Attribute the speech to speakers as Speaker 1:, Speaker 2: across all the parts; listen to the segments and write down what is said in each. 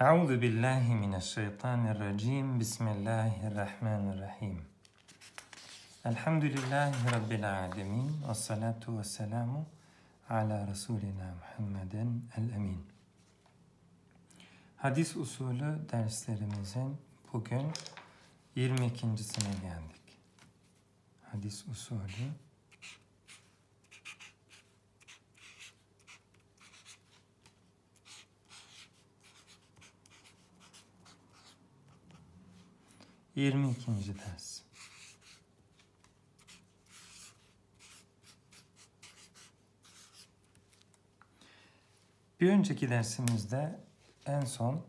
Speaker 1: Euzu billahi mineşşeytanirracim. Bismillahirrahmanirrahim. Elhamdülillahi Rabbil alemin. Ve salatu ve selamu ala Resulina Muhammeden el-emin. Hadis usulü derslerimizin bugün 22.sine geldik. Hadis usulü Yirmi ikinci ders. Bir önceki dersimizde en son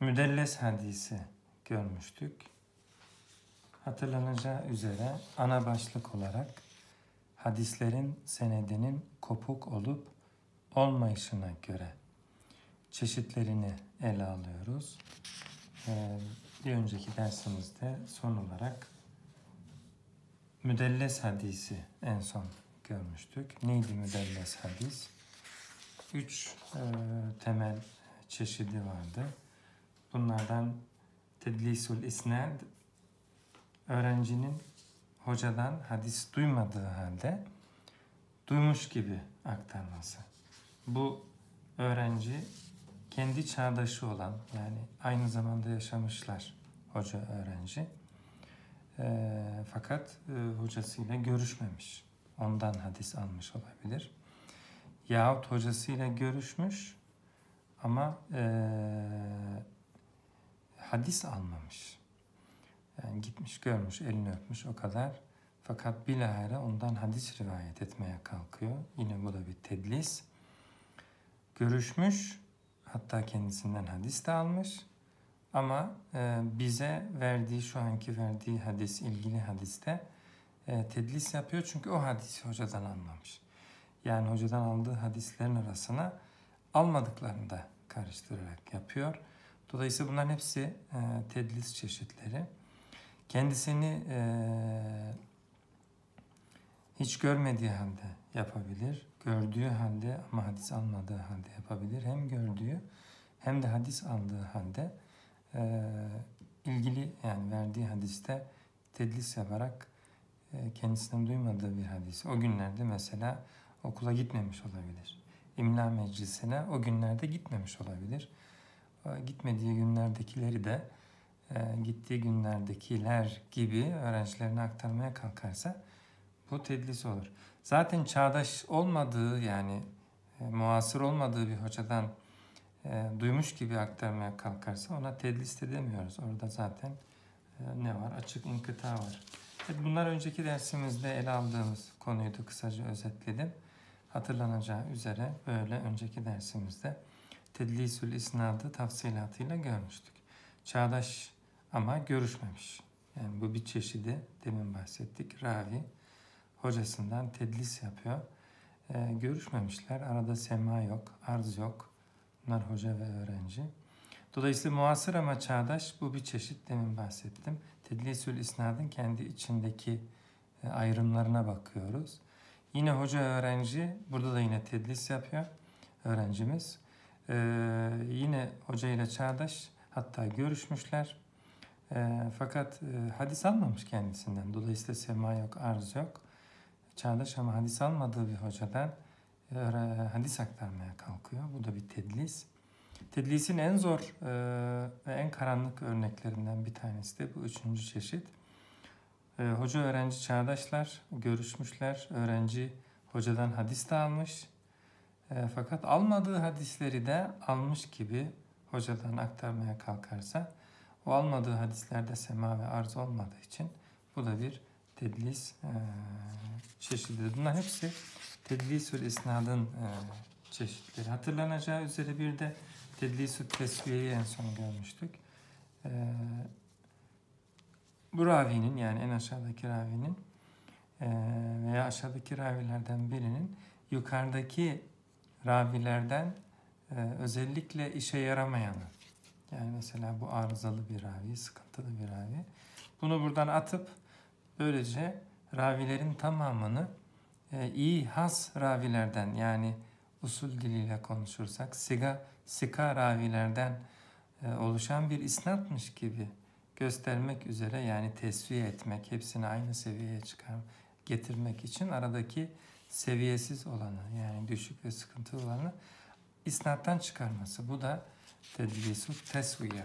Speaker 1: müdelles hadisi görmüştük. Hatırlanacağı üzere ana başlık olarak hadislerin senedinin kopuk olup olmayışına göre çeşitlerini ele alıyoruz. Ee, bir önceki dersimizde son olarak müdelles hadisi en son görmüştük. Neydi müdelles hadis? Üç e, temel çeşidi vardı. Bunlardan tedlisul isnad, öğrencinin hocadan hadis duymadığı halde duymuş gibi aktarması. Bu öğrenci kendi çağdaşı olan yani aynı zamanda yaşamışlar hoca öğrenci. E, fakat e, hocasıyla görüşmemiş. Ondan hadis almış olabilir. Yahut hocasıyla görüşmüş ama e, hadis almamış. Yani gitmiş görmüş, elini öpmüş o kadar. Fakat bilahare ondan hadis rivayet etmeye kalkıyor. Yine bu da bir tedlis. Görüşmüş, hatta kendisinden hadis de almış. Ama e, bize verdiği, şu anki verdiği hadis, ilgili hadiste e, tedlis yapıyor. Çünkü o hadisi hocadan almamış. Yani hocadan aldığı hadislerin arasına almadıklarını da karıştırarak yapıyor. Dolayısıyla bunların hepsi e, tedlis çeşitleri. Kendisini e, hiç görmediği halde yapabilir. Gördüğü halde ama hadis almadığı halde yapabilir. Hem gördüğü hem de hadis aldığı halde e, ilgili yani verdiği hadiste tedlis yaparak e, kendisinden duymadığı bir hadis. O günlerde mesela okula gitmemiş olabilir. İmla meclisine o günlerde gitmemiş olabilir. E, gitmediği günlerdekileri de e, gittiği günlerdekiler gibi öğrencilerine aktarmaya kalkarsa bu tedlis olur. Zaten çağdaş olmadığı yani e, muasır olmadığı bir hocadan e, duymuş gibi aktarmaya kalkarsa ona tedlis de demiyoruz. Orada zaten e, ne var? Açık inkıta var. Evet, bunlar önceki dersimizde ele aldığımız konuydu kısaca özetledim. Hatırlanacağı üzere böyle önceki dersimizde tedlisül isnadı tafsilatıyla görmüştük. Çağdaş ama görüşmemiş. Yani bu bir çeşidi demin bahsettik. Ravi hocasından tedlis yapıyor. Ee, görüşmemişler. Arada sema yok, arz yok. Bunlar hoca ve öğrenci. Dolayısıyla muasır ama çağdaş bu bir çeşit demin bahsettim. Tedlisül isnadın kendi içindeki e, ayrımlarına bakıyoruz. Yine hoca öğrenci burada da yine tedlis yapıyor öğrencimiz. Ee, yine hoca ile çağdaş hatta görüşmüşler. Ee, fakat e, hadis almamış kendisinden. Dolayısıyla sema yok, arz yok. Çağdaş ama hadis almadığı bir hocadan e, hadis aktarmaya kalkıyor. Bu da bir tedlis. Tedlisin en zor e, ve en karanlık örneklerinden bir tanesi de bu üçüncü çeşit. E, hoca öğrenci çağdaşlar görüşmüşler. Öğrenci hocadan hadis de almış. Fakat almadığı hadisleri de almış gibi hocadan aktarmaya kalkarsa o almadığı hadislerde sema ve arz olmadığı için bu da bir tedlis çeşididir. Bunlar hepsi tedlisül isnadın e, çeşitleri. Hatırlanacağı üzere bir de tedlisü tesviyeyi en son görmüştük. E, bu ravinin yani en aşağıdaki ravinin e, veya aşağıdaki ravilerden birinin yukarıdaki ravilerden e, özellikle işe yaramayanı yani mesela bu arızalı bir ravi, sıkıntılı bir ravi. Bunu buradan atıp böylece ravilerin tamamını e, iyi has ravilerden yani usul diliyle konuşursak siga sika ravilerden e, oluşan bir isnatmış gibi göstermek üzere yani tesviye etmek, hepsini aynı seviyeye çıkar, getirmek için aradaki seviyesiz olanı yani düşük ve sıkıntı olanı isnattan çıkarması. Bu da tedlisu tesviye.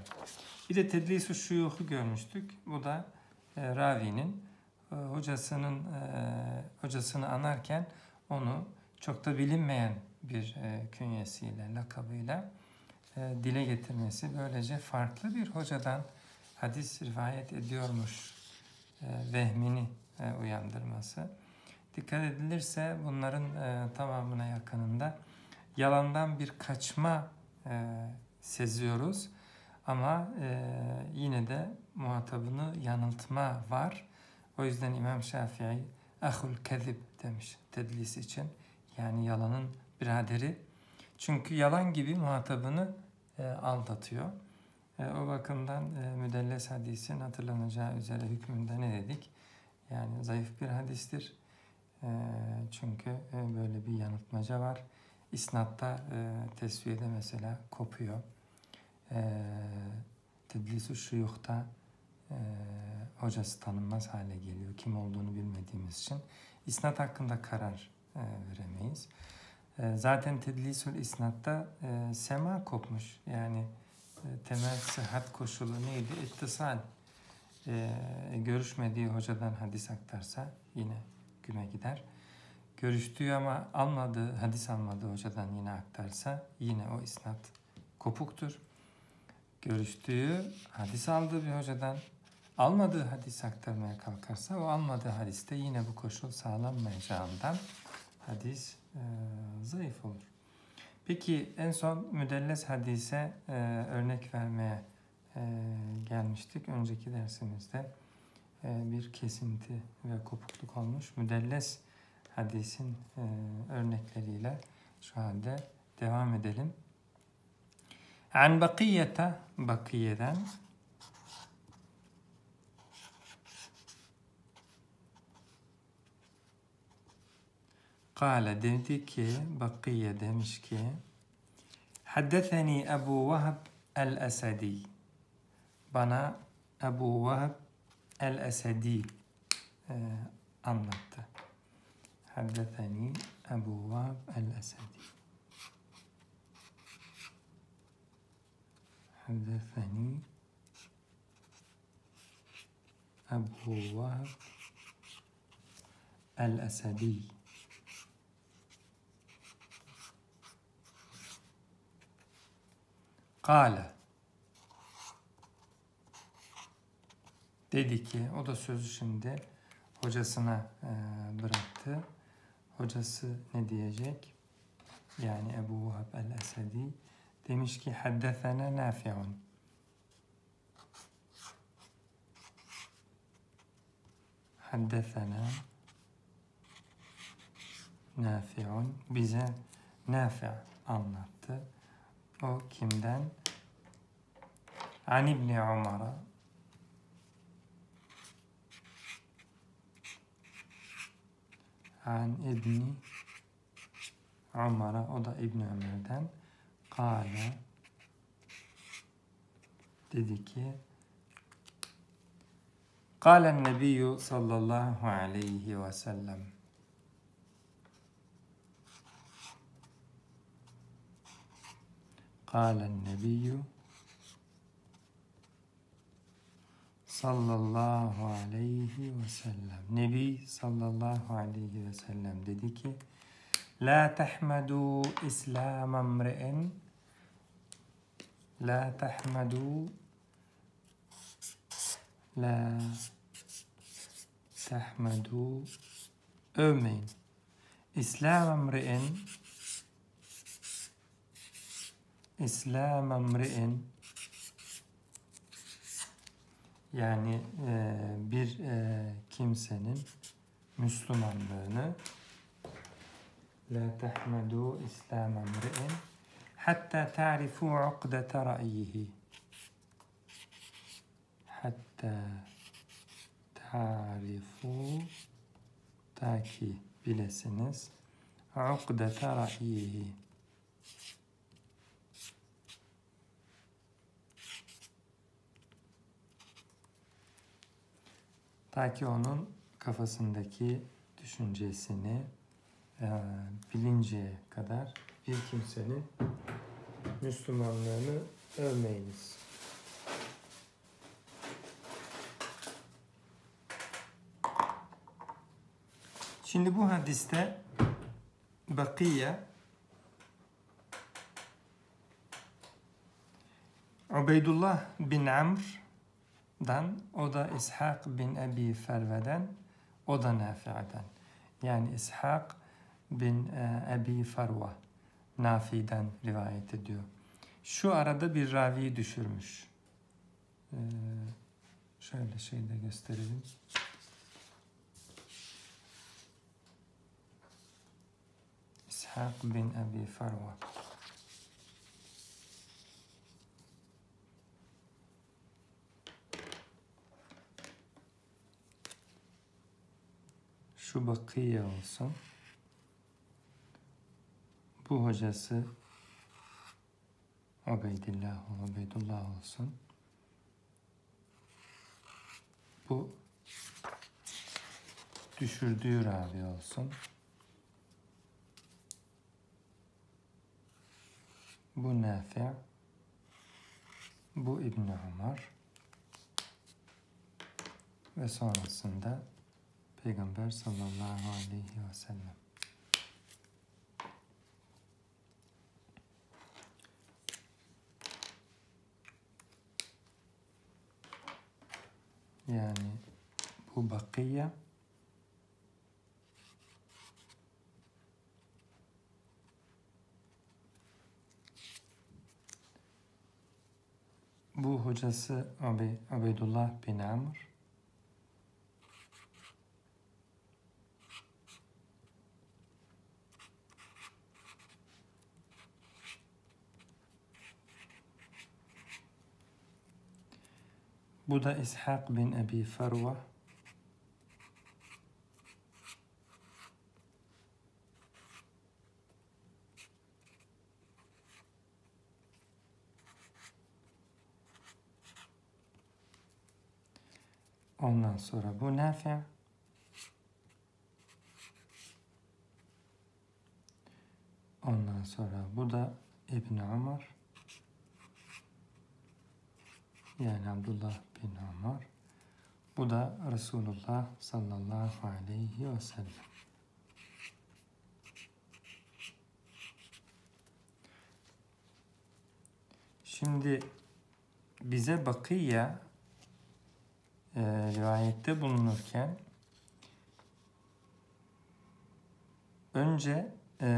Speaker 1: Bir de tedlisu şuyuhu görmüştük. Bu da e, ravinin hocasının e, hocasını anarken onu çok da bilinmeyen bir e, künyesiyle, lakabıyla e, dile getirmesi. Böylece farklı bir hocadan hadis rivayet ediyormuş e, vehmini e, uyandırması. Dikkat edilirse bunların e, tamamına yakınında yalandan bir kaçma e, seziyoruz. Ama e, yine de muhatabını yanıltma var. O yüzden İmam Şafii ahul kezib demiş tedlis için. Yani yalanın biraderi. Çünkü yalan gibi muhatabını e, aldatıyor. E, o bakımdan e, müdelles hadisin hatırlanacağı üzere hükmünde ne dedik? Yani zayıf bir hadistir. E, çünkü e, böyle bir yanıltmaca var. İsnatta e, tesviyede mesela kopuyor. E, Tedlis-i şuyuhta e, hocası tanınmaz hale geliyor. Kim olduğunu bilmediğimiz için. İsnat hakkında karar e, veremeyiz. E, zaten tedlisül isnatta e, sema kopmuş. Yani e, temel sıhhat koşulu neydi? İttisal. E, görüşmediği hocadan hadis aktarsa yine güme gider. Görüştüğü ama almadığı, hadis almadığı hocadan yine aktarsa yine o isnat kopuktur. Görüştüğü, hadis aldığı bir hocadan almadığı hadis aktarmaya kalkarsa o almadığı hadiste yine bu koşul sağlanmayacağından hadis e, zayıf olur. Peki en son müdelles hadise e, örnek vermeye e, gelmiştik. Önceki dersimizde e, bir kesinti ve kopukluk olmuş. Müdelles hadisin e, örnekleriyle şu halde devam edelim. An bakiyete, bakiyeden Kale dedi ki, Bakiye demiş ki, Haddetheni Ebu Vahb el-Esedi. Bana Ebu Vahb el-Esedi e, anlattı. Haddetheni Ebu Vahb el-Esedi. Haddetheni Ebu Vahb el-Esedi. Kale. Dedi ki, o da sözü şimdi hocasına e, bıraktı. Hocası ne diyecek? Yani Ebu Vahab el-Esedi demiş ki haddefene nafi'un. Haddefene nafi'un bize nafi' anlattı. O kimden? An İbni Umar'a. An İbni Umar'a. O da İbni Ömer'den. Kale dedi ki Kale Nebiyyü sallallahu aleyhi ve sellem قال النبي sallallahu aleyhi ve sellem. Nebi sallallahu aleyhi ve sellem dedi ki La tahmadu İslam emre'in La tahmadu La tahmadu Övmeyin. İslam emre'in İslam emri'in yani e, bir e, kimsenin Müslümanlığını la tahmedu İslam emri'in hatta ta'rifu uqdete ra'yihi. Hatta ta'rifu ta ki bilesiniz uqdete ra'yihi Ta ki onun kafasındaki düşüncesini e, bilinceye kadar bir kimsenin Müslümanlığını övmeyiniz. Şimdi bu hadiste Bakiye Ubeydullah bin Amr'dan o da İshak bin Ebi Ferve'den o da Nafi'den. Yani İshak bin e, Ebi Farva Nafi'den rivayet ediyor. Şu arada bir raviyi düşürmüş. Ee, şöyle şey de gösterelim. İshak bin Ebi Farva. Şu bakiye olsun. Bu hocası Ubeydillah, Ubeydullah olsun. Bu düşürdüğü ravi olsun. Bu Nafi. Bu İbn Ömer. Ve sonrasında Peygamber sallallahu aleyhi ve sellem. Yani bu bakiye bu hocası Abi, Abdullah bin Amr Bu da İshak bin Ebi Farva. Ondan sonra bu Nafi. Ondan sonra bu da İbn Ömer. Yani Abdullah bin Ömer. Bu da Resulullah sallallahu aleyhi ve sellem. Şimdi bize Bakiye e, rivayette bulunurken önce e,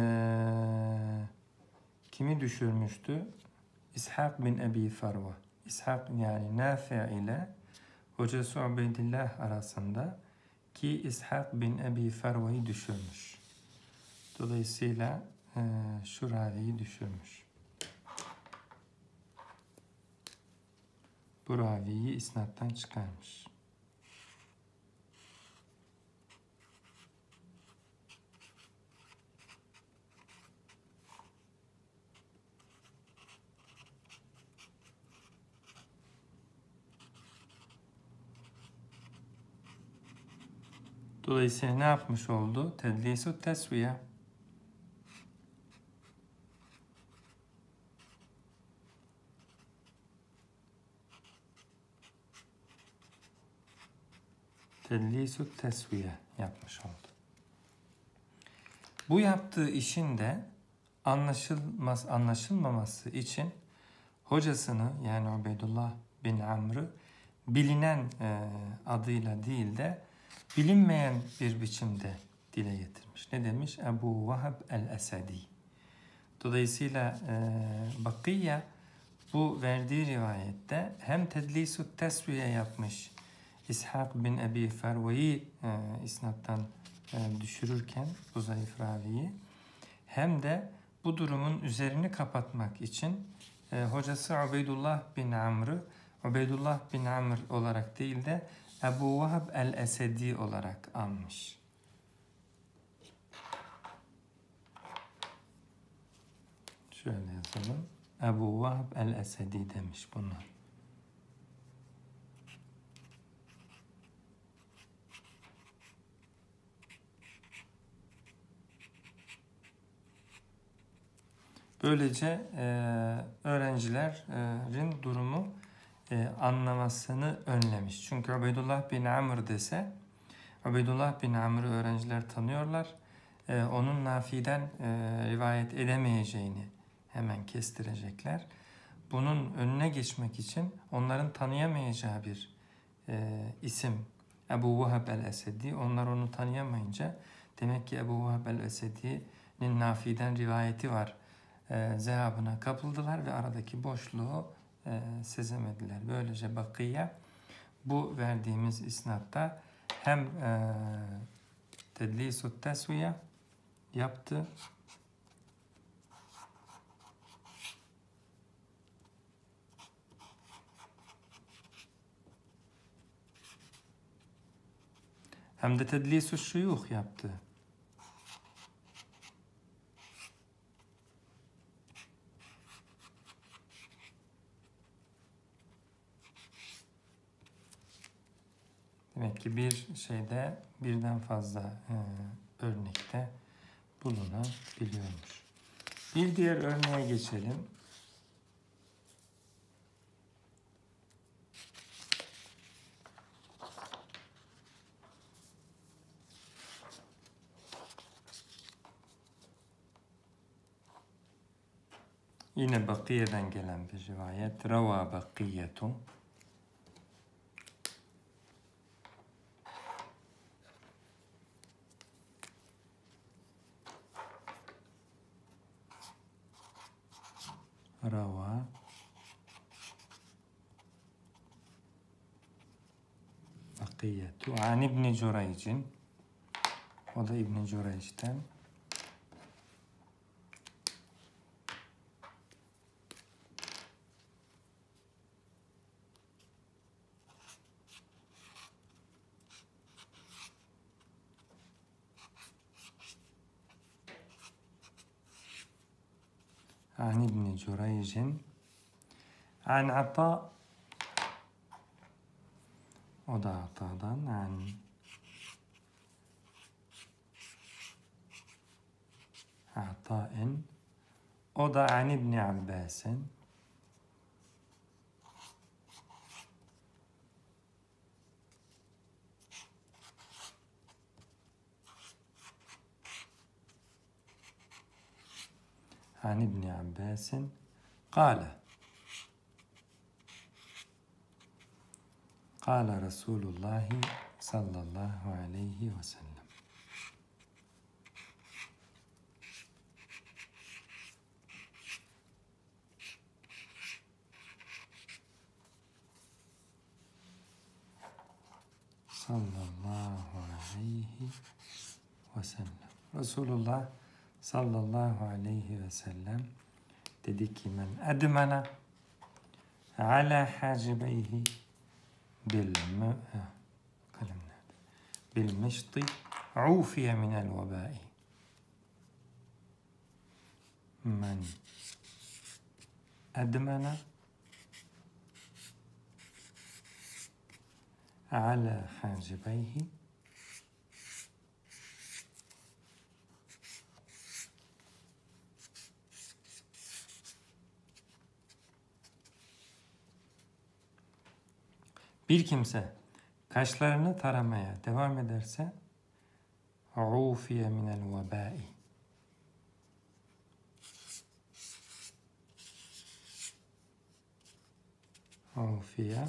Speaker 1: kimi düşürmüştü? İshak bin Ebi Farva. İshak yani Nafi ile hocası Ubeydillah arasında ki İshak bin Ebi Ferva'yı düşürmüş. Dolayısıyla e, şu raviyi düşürmüş. Bu raviyi isnattan çıkarmış. Dolayısıyla ne yapmış oldu? Tedlisu tesviye. Tedlisu tesviye yapmış oldu. Bu yaptığı işin de anlaşılmaz, anlaşılmaması için hocasını yani Ubeydullah bin Amr'ı bilinen e, adıyla değil de bilinmeyen bir biçimde dile getirmiş. Ne demiş? Ebu Vahab el-Esedi. Dolayısıyla e, Bakıya bu verdiği rivayette hem tedlisu tesviye yapmış İshak bin Ebi Ferve'yi e, isnattan e, düşürürken bu zayıf raviyi hem de bu durumun üzerini kapatmak için e, hocası Ubeydullah bin Amr'ı Ubeydullah bin Amr olarak değil de Ebu Vahab el-Esedi olarak anmış. Şöyle yazalım. Ebu Vahab el-Esedi demiş bunlar. Böylece e, öğrencilerin durumu e, anlamasını önlemiş. Çünkü Ubeydullah bin Amr dese, Ubeydullah bin Amr'ı öğrenciler tanıyorlar. E, onun Nafi'den e, rivayet edemeyeceğini hemen kestirecekler. Bunun önüne geçmek için onların tanıyamayacağı bir e, isim Ebu Vahab el-Esedi. Onlar onu tanıyamayınca demek ki Ebu Vahab el-Esedi'nin Nafi'den rivayeti var. E, zehabına kapıldılar ve aradaki boşluğu sezemediler. Böylece Bakıya bu verdiğimiz isnatta hem e, tedlisut tesviye yaptı hem de tedlisus şuyuh yaptı. Demek ki bir şeyde birden fazla e, örnekte bulunabiliyormuş. Bir diğer örneğe geçelim. Yine Bakiye'den gelen bir rivayet. Rava Bakiyetu. Rava Bakiyetu. An İbni Cüreyc'in. O da İbni Cüreyc'ten. جريج عن عطاء. وضع عطاء عن عطاء. وضع عن ابن عباس. عن ابن عباس. Kale. Kale Resulullah sallallahu aleyhi ve sellem. sallallahu aleyhi ve sellem. Resulullah sallallahu aleyhi ve sellem dedi ki men edmene ala hacibeyhi bil kalem nerede? Bil mişti ufiye minel vebai. Men Bir kimse kaşlarını taramaya devam ederse ufiye minel vebai. Ufiye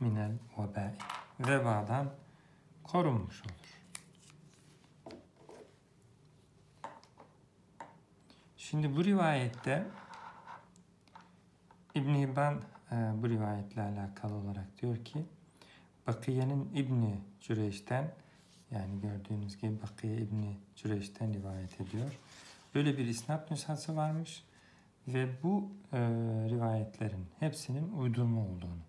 Speaker 1: minel vebai. Vebadan korunmuş olur. Şimdi bu rivayette İbn Hibban e, bu rivayetle alakalı olarak diyor ki Bakiye'nin İbni Cüreyş'ten yani gördüğünüz gibi Bakiye İbni Cüreyş'ten rivayet ediyor. Böyle bir isnat nüshası varmış ve bu e, rivayetlerin hepsinin uydurma olduğunu.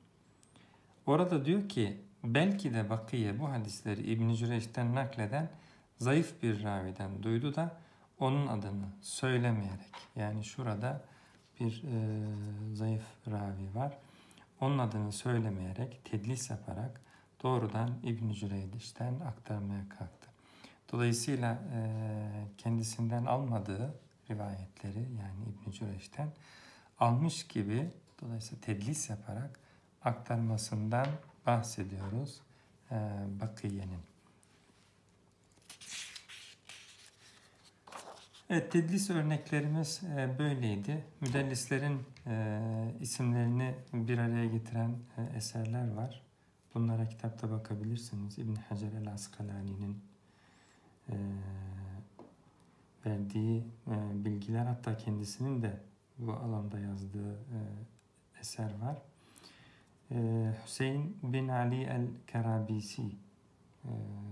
Speaker 1: Orada diyor ki belki de Bakiye bu hadisleri İbn Cüreyş'ten nakleden zayıf bir raviden duydu da onun adını söylemeyerek yani şurada bir e, zayıf ravi var. Onun adını söylemeyerek, tedlis yaparak doğrudan İbn-i Cüreydiş'ten aktarmaya kalktı. Dolayısıyla e, kendisinden almadığı rivayetleri yani İbn Cüreyş'ten almış gibi dolayısıyla tedlis yaparak aktarmasından bahsediyoruz e, Bakiye'nin. Evet, tedlis örneklerimiz e, böyleydi. Müdellislerin e, isimlerini bir araya getiren e, eserler var. Bunlara kitapta bakabilirsiniz. İbn Hacer el Askalani'nin verdiği bilgiler hatta kendisinin de bu alanda yazdığı eser var. Hüseyin bin Ali el-Kerabisi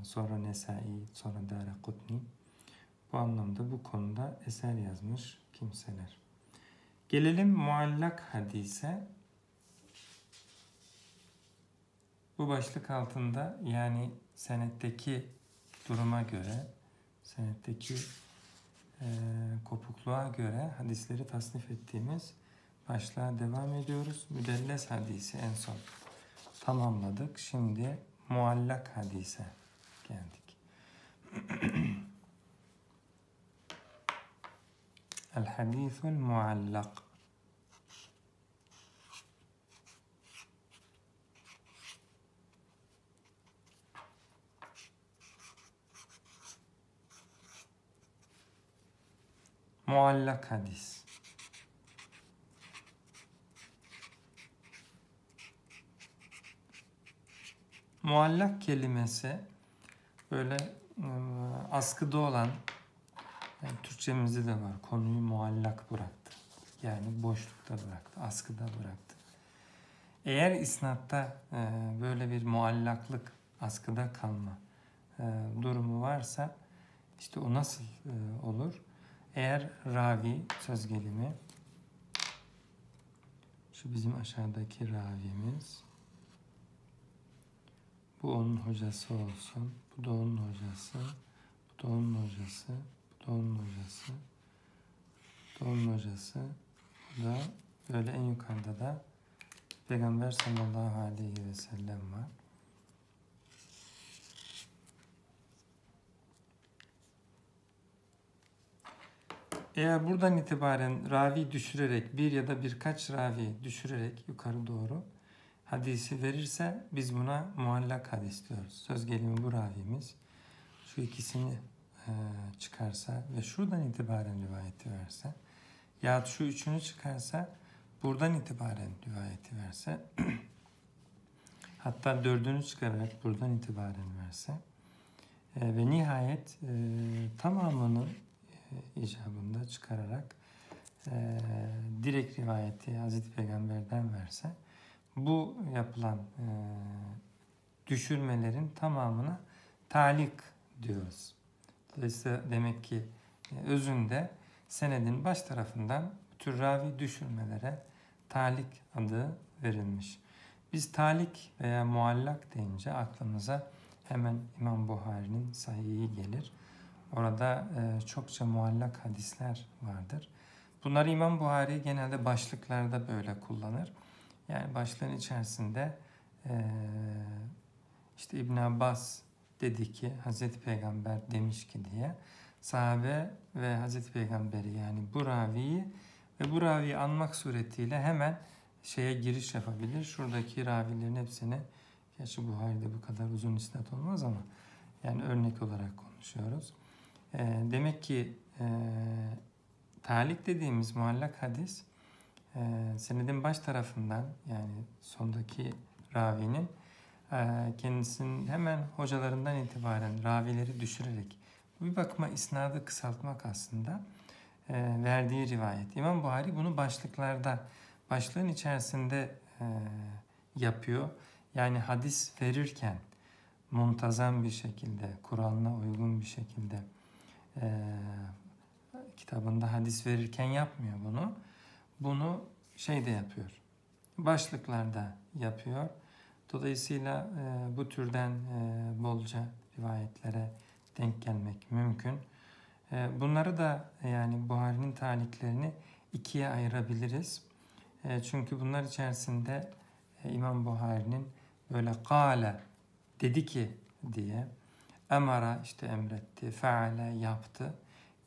Speaker 1: sonra Nesai sonra Dara Kutni bu anlamda bu konuda eser yazmış kimseler. Gelelim muallak hadise. Bu başlık altında yani senetteki duruma göre, senetteki e, kopukluğa göre hadisleri tasnif ettiğimiz başlığa devam ediyoruz. Müdelles hadisi en son tamamladık. Şimdi muallak hadise geldik. Hadithul muallak. Muallak hadis. Muallak kelimesi böyle ıı, askıda olan yani Türkçemizde de var. Konuyu muallak bıraktı. Yani boşlukta bıraktı, askıda bıraktı. Eğer isnatta e, böyle bir muallaklık, askıda kalma e, durumu varsa işte o nasıl e, olur? Eğer ravi söz gelimi şu bizim aşağıdaki ravimiz bu onun hocası olsun. Bu da onun hocası. Bu da onun hocası. Onun hocası. Bu da böyle en yukarıda da Peygamber sallallahu aleyhi ve sellem var. Eğer buradan itibaren ravi düşürerek bir ya da birkaç ravi düşürerek yukarı doğru hadisi verirse biz buna muallak hadis diyoruz. Söz gelimi bu ravimiz şu ikisini çıkarsa ve şuradan itibaren rivayeti verse ya şu üçünü çıkarsa buradan itibaren rivayeti verse hatta dördünü çıkararak buradan itibaren verse e, ve nihayet e, tamamını e, icabında çıkararak e, direkt rivayeti Hazreti Peygamber'den verse bu yapılan e, düşürmelerin tamamına talik diyoruz. Dolayısıyla demek ki e, özünde senedin baş tarafından tür ravi düşürmelere talik adı verilmiş. Biz talik veya muallak deyince aklımıza hemen İmam Buhari'nin sahihi gelir. Orada e, çokça muallak hadisler vardır. Bunları İmam Buhari genelde başlıklarda böyle kullanır. Yani başlığın içerisinde e, işte İbn Abbas dedi ki Hazreti Peygamber demiş ki diye sahabe ve Hazreti Peygamberi yani bu raviyi ve bu raviyi anmak suretiyle hemen şeye giriş yapabilir. Şuradaki ravilerin hepsini gerçi Buhari'de bu kadar uzun isnat olmaz ama yani örnek olarak konuşuyoruz. E, demek ki e, talik dediğimiz muallak hadis e, senedin baş tarafından yani sondaki ravinin kendisinin hemen hocalarından itibaren ravileri düşürerek bir bakıma isnadı kısaltmak aslında e, verdiği rivayet. İmam Buhari bunu başlıklarda başlığın içerisinde e, yapıyor. Yani hadis verirken muntazam bir şekilde, kuralına uygun bir şekilde e, kitabında hadis verirken yapmıyor bunu. Bunu şeyde yapıyor. Başlıklarda yapıyor. Dolayısıyla e, bu türden e, bolca rivayetlere denk gelmek mümkün. E, bunları da yani Buhari'nin taliklerini ikiye ayırabiliriz. Çünkü bunlar içerisinde e, İmam Buhari'nin böyle kâle dedi ki diye emara işte emretti, feale yaptı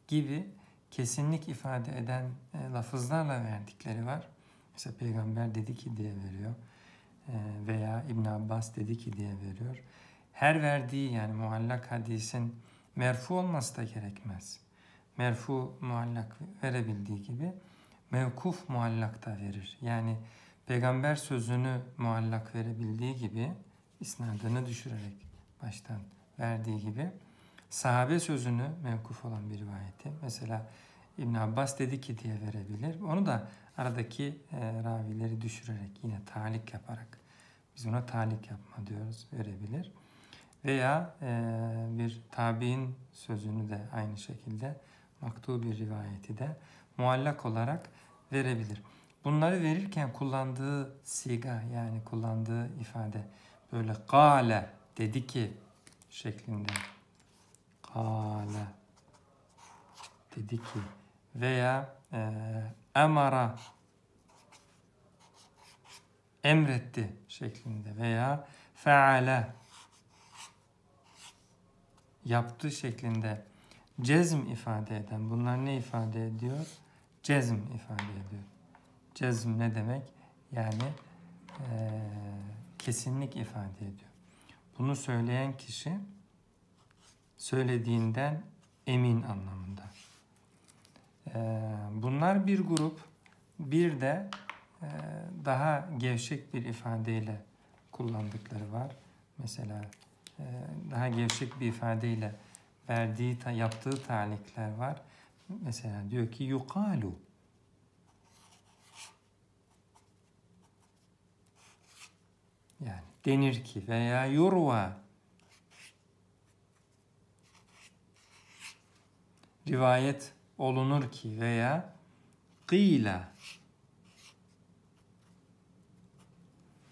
Speaker 1: gibi kesinlik ifade eden e, lafızlarla verdikleri var. Mesela peygamber dedi ki diye veriyor. E, veya İbn Abbas dedi ki diye veriyor. Her verdiği yani muallak hadisin merfu olması da gerekmez. Merfu muallak verebildiği gibi mevkuf muallak da verir. Yani peygamber sözünü muallak verebildiği gibi isnadını düşürerek baştan verdiği gibi sahabe sözünü mevkuf olan bir rivayeti mesela İbn Abbas dedi ki diye verebilir. Onu da aradaki e, ravileri düşürerek yine talik yaparak biz ona talik yapma diyoruz verebilir. Veya e, bir tabi'in sözünü de aynı şekilde maktu bir rivayeti de muallak olarak verebilir. Bunları verirken kullandığı siga yani kullandığı ifade böyle kale dedi ki şeklinde kale dedi ki veya e, emara emretti şeklinde veya feale yaptı şeklinde cezm ifade eden bunlar ne ifade ediyor? Cezm ifade ediyor. Cezm ne demek? Yani e, kesinlik ifade ediyor. Bunu söyleyen kişi söylediğinden emin anlamında. E, bunlar bir grup. Bir de e, daha gevşek bir ifadeyle kullandıkları var. Mesela e, daha gevşek bir ifadeyle verdiği, yaptığı talikler var. Mesela diyor ki yukalu. Yani denir ki veya yurva. Rivayet olunur ki veya kıyla.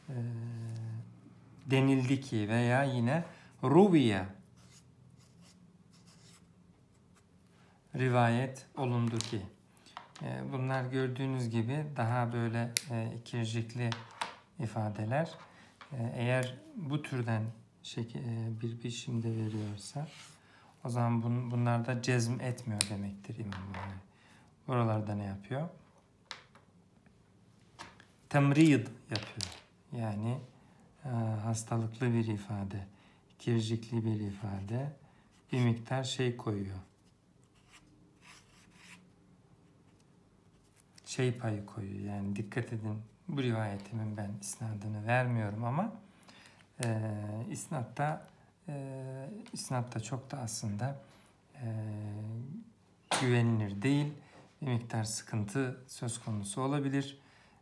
Speaker 1: Ee, denildi ki veya yine ruviye rivayet olundu ki. Ee, bunlar gördüğünüz gibi daha böyle e, ikircikli ifadeler. Ee, eğer bu türden şekil, e, bir biçimde veriyorsa o zaman bun, bunlar da cezm etmiyor demektir İmam Buhari. Buralarda ne yapıyor? Temrid yapıyor. Yani e, hastalıklı bir ifade, kircikli bir ifade, bir miktar şey koyuyor. Şey payı koyuyor. Yani dikkat edin bu rivayetimin ben isnadını vermiyorum ama e, isnatta e, isnatta çok da aslında e, güvenilir değil. Bir miktar sıkıntı söz konusu olabilir.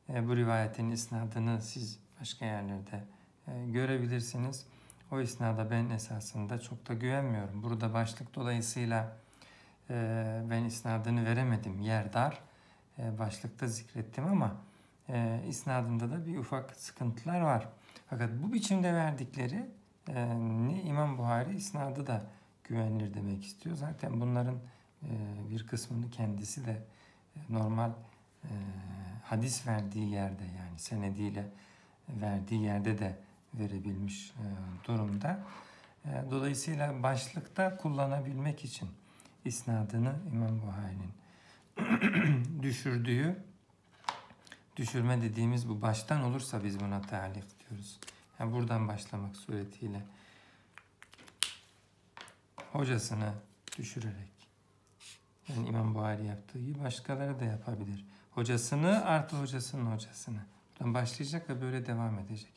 Speaker 1: E, bu rivayetin isnadını siz başka yerlerde e, görebilirsiniz. O isnada ben esasında çok da güvenmiyorum. Burada başlık dolayısıyla e, ben isnadını veremedim. Yer dar. E, başlıkta zikrettim ama e, isnadında da bir ufak sıkıntılar var. Fakat bu biçimde verdikleri ne İmam Buhari isnadı da güvenilir demek istiyor. Zaten bunların e, bir kısmını kendisi de e, normal e, hadis verdiği yerde yani senediyle verdiği yerde de verebilmiş durumda. Dolayısıyla başlıkta kullanabilmek için isnadını İmam Buhari'nin düşürdüğü düşürme dediğimiz bu baştan olursa biz buna talik diyoruz. Yani buradan başlamak suretiyle hocasını düşürerek yani İmam Buhari yaptığı gibi başkaları da yapabilir. Hocasını artı hocasının hocasını. Buradan başlayacak ve böyle devam edecek.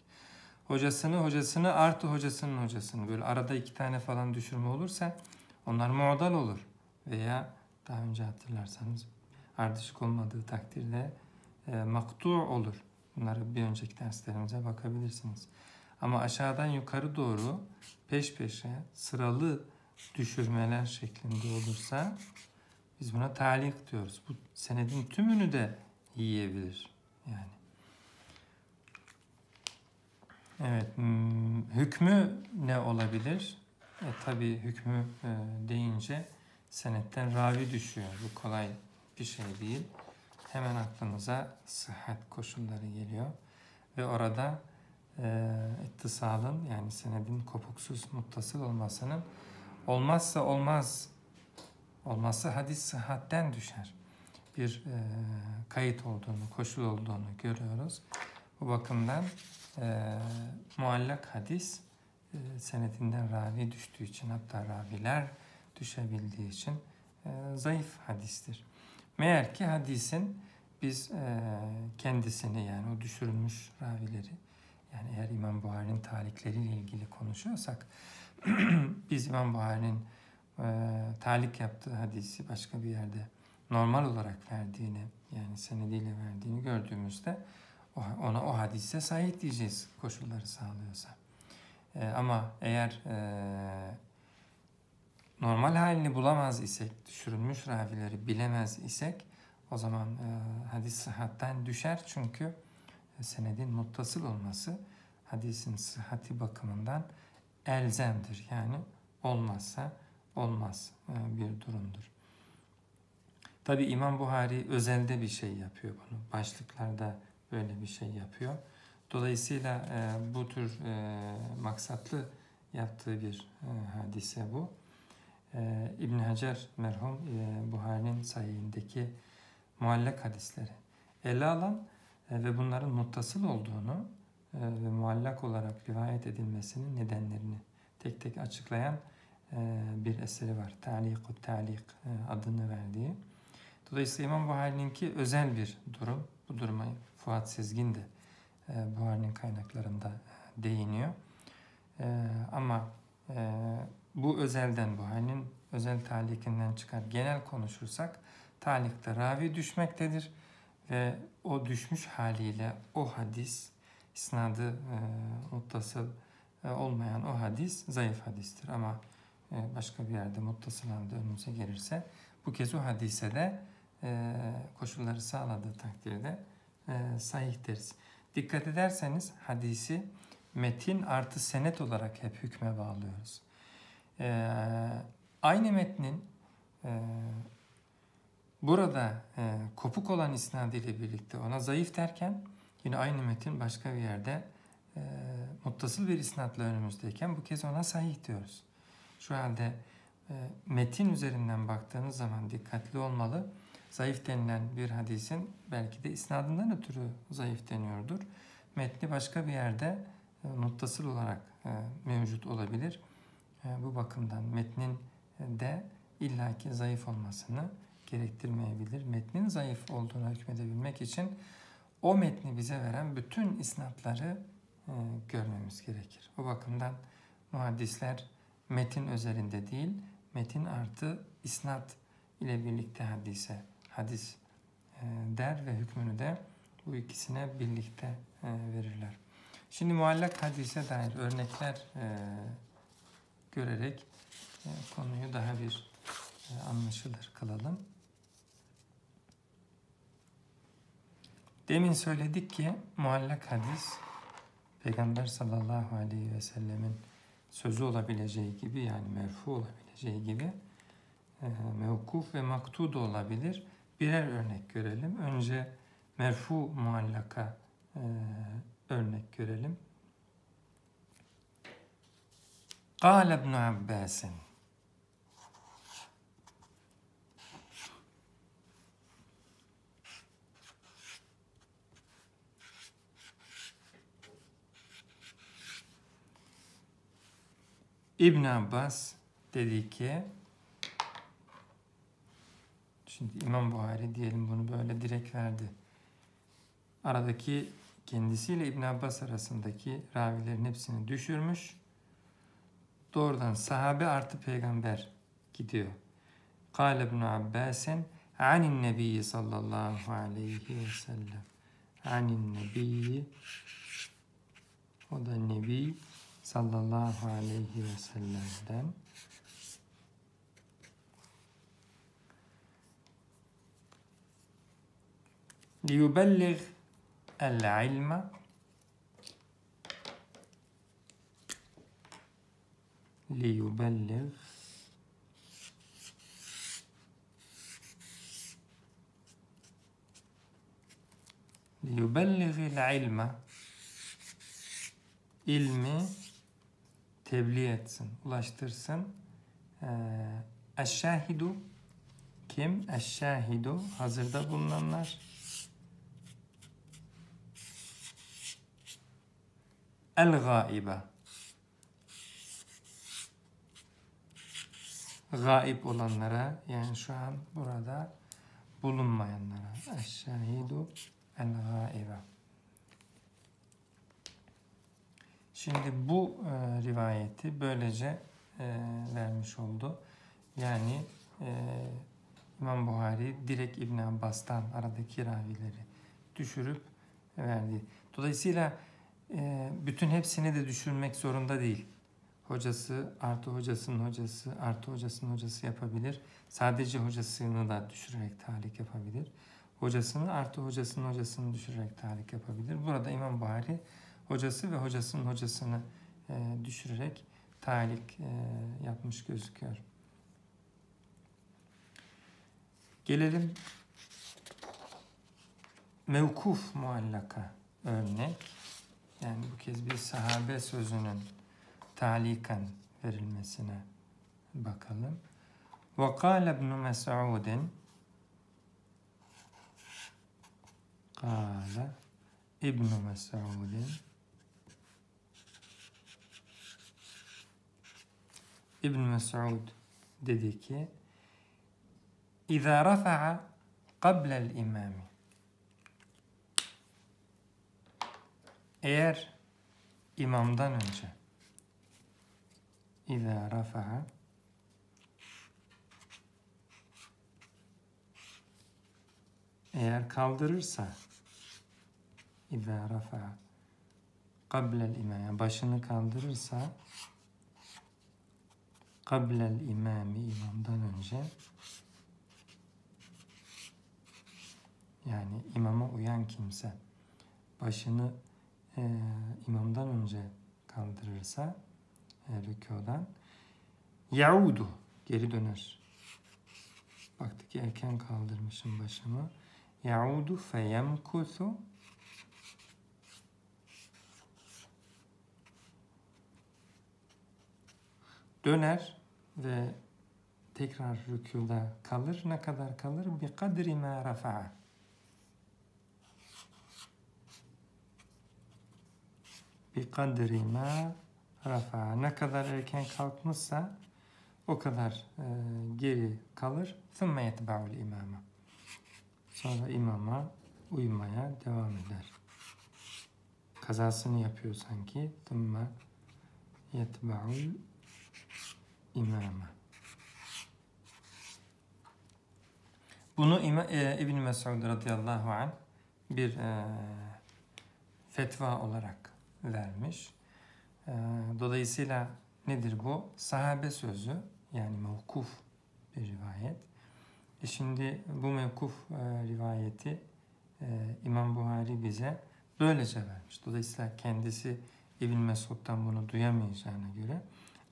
Speaker 1: Hocasını hocasını artı hocasının hocasını. Böyle arada iki tane falan düşürme olursa onlar muadal olur. Veya daha önce hatırlarsanız ardışık olmadığı takdirde e, maktu olur. Bunları bir önceki derslerimize bakabilirsiniz. Ama aşağıdan yukarı doğru peş peşe sıralı düşürmeler şeklinde olursa biz buna talik diyoruz. Bu senedin tümünü de yiyebilir. Yani. Evet, hmm, hükmü ne olabilir? E, tabii hükmü e, deyince senetten ravi düşüyor. Bu kolay bir şey değil hemen aklınıza sıhhat koşulları geliyor. Ve orada e, ittisalın yani senedin kopuksuz muttasıl olmasının olmazsa olmaz olmazsa hadis sıhhatten düşer. Bir e, kayıt olduğunu, koşul olduğunu görüyoruz. Bu bakımdan e, muallak hadis e, senetinden ravi düştüğü için hatta raviler düşebildiği için e, zayıf hadistir. Meğer ki hadisin biz e, kendisini yani o düşürülmüş ravileri yani eğer İmam Buhari'nin talikleriyle ilgili konuşuyorsak biz İmam Buhari'nin e, talik yaptığı hadisi başka bir yerde normal olarak verdiğini yani senediyle verdiğini gördüğümüzde ona o hadise sahip diyeceğiz koşulları sağlıyorsa. E, ama eğer e, normal halini bulamaz isek, düşürülmüş ravileri bilemez isek o zaman e, hadis sıhhatten düşer çünkü senedin muttasıl olması hadisin sıhhati bakımından elzemdir. Yani olmazsa olmaz e, bir durumdur. Tabi İmam Buhari özelde bir şey yapıyor bunu. Başlıklarda böyle bir şey yapıyor. Dolayısıyla e, bu tür e, maksatlı yaptığı bir hadise bu. E, İbn Hacer merhum e, Buhari'nin sayıyındaki muallak hadisleri ele alan ve bunların muttasıl olduğunu e, ve muallak olarak rivayet edilmesinin nedenlerini tek tek açıklayan e, bir eseri var. Ta'liqut Ta'liq e, adını verdiği. Dolayısıyla İmam Buhari'ninki özel bir durum. Bu duruma Fuat Sezgin de e, Buhari'nin kaynaklarında e, değiniyor. E, ama e, bu özelden Buhari'nin özel talikinden çıkar genel konuşursak talikte ravi düşmektedir ve o düşmüş haliyle o hadis isnadı e, muttasıl e, olmayan o hadis zayıf hadistir ama e, başka bir yerde muttasıl halde önümüze gelirse bu kez o hadise de e, koşulları sağladığı takdirde e, sahih deriz. Dikkat ederseniz hadisi metin artı senet olarak hep hükme bağlıyoruz. E, aynı metnin e, burada e, kopuk olan isnadı ile birlikte ona zayıf derken yine aynı metin başka bir yerde e, muttasıl bir isnatla önümüzdeyken bu kez ona sahih diyoruz. Şu halde e, metin üzerinden baktığınız zaman dikkatli olmalı zayıf denilen bir hadisin belki de isnadından ötürü zayıf deniyordur. Metni başka bir yerde e, muttasıl olarak e, mevcut olabilir. E, bu bakımdan metnin de illaki zayıf olmasını gerektirmeyebilir. Metnin zayıf olduğunu hükmedebilmek için o metni bize veren bütün isnatları görmemiz gerekir. O bakımdan muhaddisler metin özelinde değil, metin artı isnat ile birlikte hadise hadis e, der ve hükmünü de bu ikisine birlikte e, verirler. Şimdi muallak hadise dair örnekler e, görerek konuyu daha bir anlaşılır kılalım. Demin söyledik ki muallak hadis Peygamber sallallahu aleyhi ve sellemin sözü olabileceği gibi yani merfu olabileceği gibi mevkuf ve maktu da olabilir birer örnek görelim. Önce merfu muallaka e, örnek görelim. قال ابن عباس İbn Abbas dedi ki Şimdi İmam Buhari diyelim bunu böyle direkt verdi. Aradaki kendisiyle İbn Abbas arasındaki ravilerin hepsini düşürmüş. Doğrudan sahabe artı peygamber gidiyor. Kale İbn Abbasen anin nebiyyi sallallahu aleyhi ve sellem. Anin nebiyyi o da nebi sallallahu aleyhi ve sellem'den ليبلغ العلم ليبلغ ليبلغ العلم ilmi tebliğ etsin, ulaştırsın Ee, Eşşahidu kim? Eşşahidu hazırda bulunanlar. El gaibe gaib olanlara yani şu an burada bulunmayanlara. Eşşahidu el gaibe. Şimdi bu e, rivayeti böylece e, vermiş oldu. Yani e, İmam Buhari direkt İbn Abbas'tan aradaki ravileri düşürüp verdi. Dolayısıyla e, bütün hepsini de düşürmek zorunda değil. Hocası artı hocasının hocası artı hocasının hocası yapabilir. Sadece hocasını da düşürerek tahrik yapabilir. Hocasını artı hocasının hocasını düşürerek tahrik yapabilir. Burada İmam Buhari hocası ve hocasının hocasını e, düşürerek tahrik e, yapmış gözüküyor. Gelelim mevkuf muallaka örnek. Yani bu kez bir sahabe sözünün talikan verilmesine bakalım. وقال ابن مسعود قال ابن مسعود İbn Mes'ud dedi ki İza rafa'a qabla'l imami Eğer imamdan önce İza rafa'a eğer kaldırırsa İza rafa'a qabla'l imam yani başını kaldırırsa qabla'l imami imamdan önce yani imama uyan kimse başını e, imamdan önce kaldırırsa e, rükudan yaudu geri döner. Baktı ki erken kaldırmışım başımı. Yaudu feyemkuthu döner ve tekrar rükuda kalır. Ne kadar kalır? Bi kadri ma rafa'a. Bi kadri ma rafa'a. Ne kadar erken kalkmışsa o kadar e, geri kalır. Thumma yetba'ul imama. Sonra imama uymaya devam eder. Kazasını yapıyor sanki. Thumma yetba'ul imama. Bunu İma, e, İbn Mesud radıyallahu anh bir e, fetva olarak vermiş. E, dolayısıyla nedir bu? Sahabe sözü yani mevkuf bir rivayet. E şimdi bu mevkuf e, rivayeti e, İmam Buhari bize böylece vermiş. Dolayısıyla kendisi İbn Mesud'dan bunu duyamayacağına göre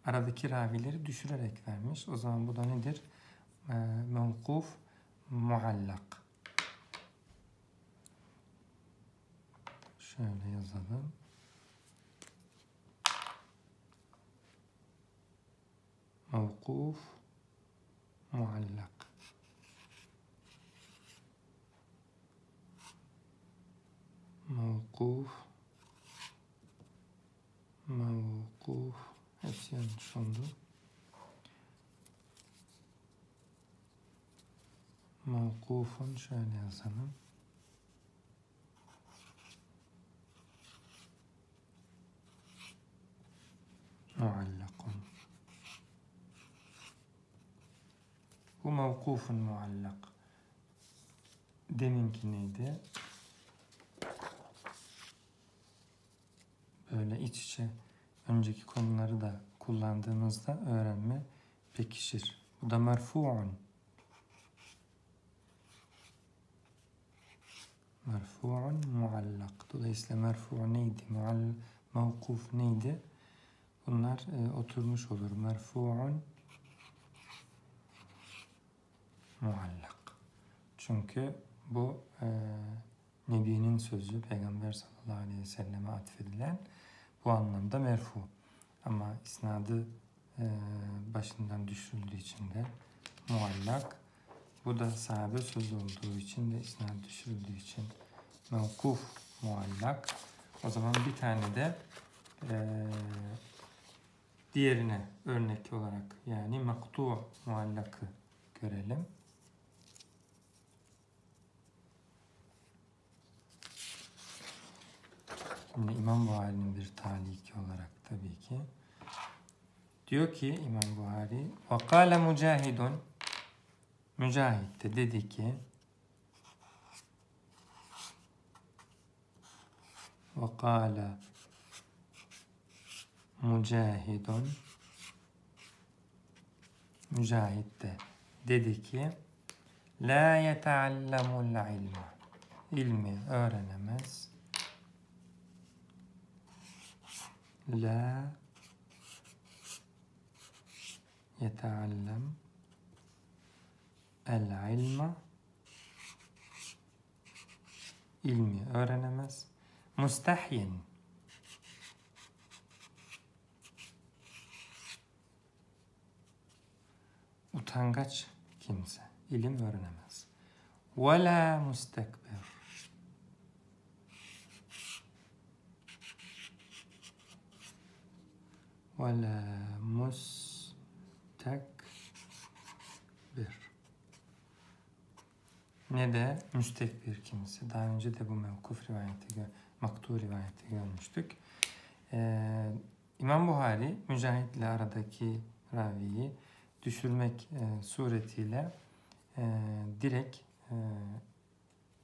Speaker 1: aradaki ravileri düşürerek vermiş. O zaman bu da nedir? E, mevkuf muallak. Şöyle yazalım. Mevkuf muallak. Mevkuf mevkuf hepsi yanlış oldu. Mevkufun şöyle yazalım. Muallakun. Bu mevkufun muallak. Deminki neydi? Böyle iç içe önceki konuları da kullandığımızda öğrenme pekişir. Bu da merfu'un. Merfu'un muallak. Dolayısıyla merfu neydi? Muall mevkuf neydi? Bunlar e, oturmuş olur. Merfu'un muallak. Çünkü bu e, Nebi'nin sözü Peygamber sallallahu aleyhi ve selleme atfedilen bu anlamda merfu. Ama isnadı e, başından düşürüldüğü için de muallak. Bu da sahabe sözü olduğu için de isnad düşürüldüğü için mevkuf muallak. O zaman bir tane de e, diğerine örnek olarak yani maktu muallakı görelim. Şimdi İmam Buhari'nin bir taliki olarak tabii ki. Diyor ki İmam Buhari وَقَالَ مُجَاهِدٌ Mücahit de dedi ki وَقَالَ Mücahidun Mücahit de dedi ki La yeteallemul ilma ilmi öğrenemez La yeteallem el ilma ilmi öğrenemez mustahyin utangaç kimse ilim öğrenemez. Ve la mustekbir. Ve la mustekbir. Ne de müstekbir kimse. Daha önce de bu mevkuf rivayeti, maktu rivayeti görmüştük. Ee, İmam Buhari Mücahit ile aradaki raviyi düşürmek e, suretiyle e, direkt e,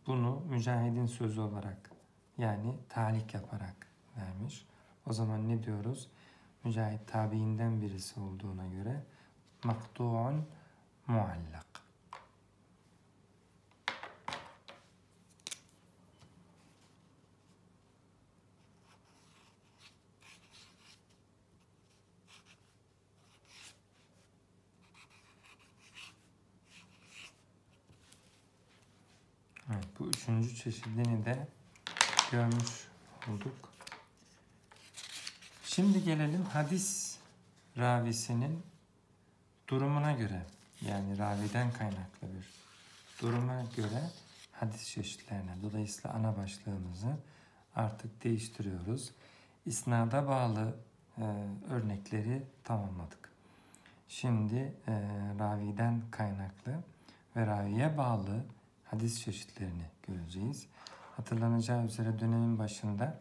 Speaker 1: bunu mücahidin sözü olarak yani talik yaparak vermiş. O zaman ne diyoruz? Mücahit tabiinden birisi olduğuna göre maktu'un muallak. Evet, bu üçüncü çeşidini de görmüş olduk. Şimdi gelelim hadis ravisinin durumuna göre yani raviden kaynaklı bir duruma göre hadis çeşitlerine. Dolayısıyla ana başlığımızı artık değiştiriyoruz. İsnada bağlı e, örnekleri tamamladık. Şimdi e, raviden kaynaklı ve raviye bağlı hadis çeşitlerini göreceğiz. Hatırlanacağı üzere dönemin başında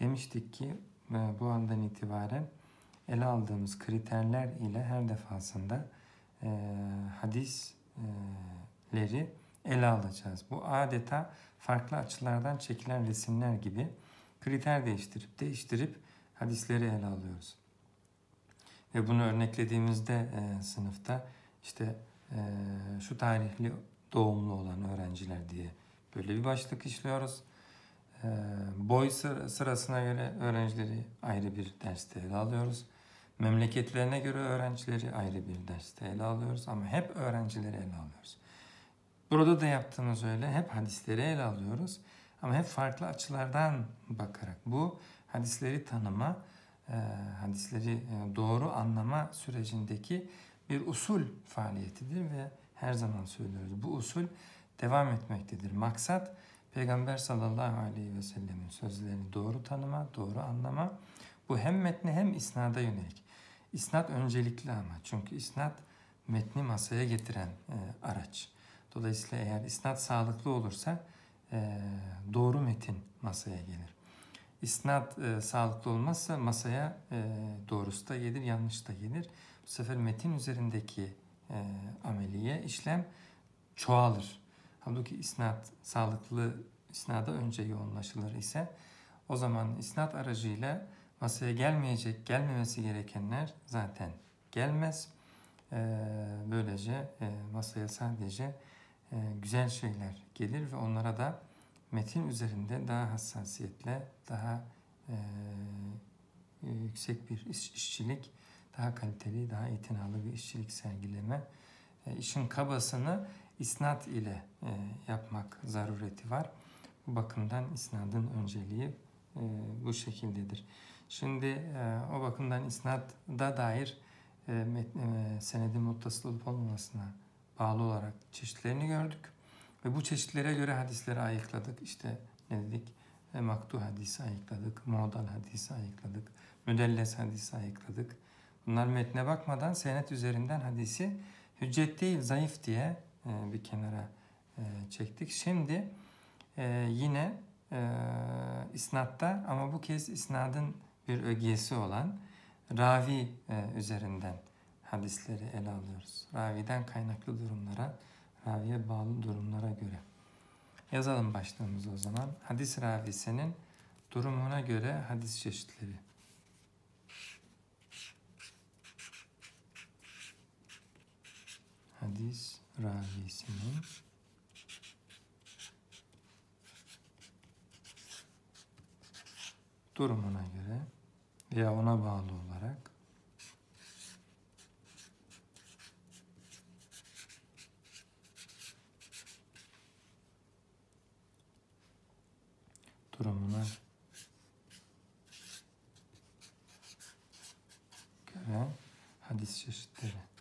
Speaker 1: demiştik ki bu andan itibaren ele aldığımız kriterler ile her defasında e, hadisleri ele alacağız. Bu adeta farklı açılardan çekilen resimler gibi kriter değiştirip değiştirip hadisleri ele alıyoruz. Ve bunu örneklediğimizde e, sınıfta işte e, şu tarihli doğumlu olan öğrenciler diye böyle bir başlık işliyoruz. Ee, boy sırasına göre öğrencileri ayrı bir derste ele alıyoruz. Memleketlerine göre öğrencileri ayrı bir derste ele alıyoruz ama hep öğrencileri ele alıyoruz. Burada da yaptığımız öyle hep hadisleri ele alıyoruz ama hep farklı açılardan bakarak bu hadisleri tanıma, e, hadisleri e, doğru anlama sürecindeki bir usul faaliyetidir ve her zaman söylüyoruz. Bu usul devam etmektedir. Maksat Peygamber sallallahu aleyhi ve sellemin sözlerini doğru tanıma, doğru anlama. Bu hem metne hem isnada yönelik. İsnat öncelikli ama çünkü isnat metni masaya getiren e, araç. Dolayısıyla eğer isnat sağlıklı olursa e, doğru metin masaya gelir. İsnat e, sağlıklı olmazsa masaya e, doğrusu da gelir, yanlış da gelir. Bu sefer metin üzerindeki e, ameliye, işlem çoğalır. Halbuki isnat sağlıklı isnada önce yoğunlaşılır ise o zaman isnat aracıyla masaya gelmeyecek, gelmemesi gerekenler zaten gelmez. E, böylece e, masaya sadece e, güzel şeyler gelir ve onlara da metin üzerinde daha hassasiyetle, daha e, yüksek bir iş, işçilik daha kaliteli, daha itinalı bir işçilik sergileme, işin kabasını isnat ile e, yapmak zarureti var. Bu bakımdan isnadın önceliği e, bu şekildedir. Şimdi o bakımdan isnada dair e, e, senedin muttasıl olup olmamasına bağlı olarak çeşitlerini gördük. Ve bu çeşitlere göre hadisleri ayıkladık. İşte ne dedik? E, maktu hadisi ayıkladık, modal hadisi ayıkladık, müdelles hadisi ayıkladık. Bunlar metne bakmadan senet üzerinden hadisi hüccet değil zayıf diye e, bir kenara e, çektik. Şimdi e, yine e, isnatta ama bu kez isnadın bir ögesi olan ravi e, üzerinden hadisleri ele alıyoruz. Raviden kaynaklı durumlara, raviye bağlı durumlara göre. Yazalım başlığımızı o zaman. Hadis ravisinin durumuna göre hadis çeşitleri. Hadis ravisinin durumuna göre veya ona bağlı olarak durumuna göre hadis çeşitleri.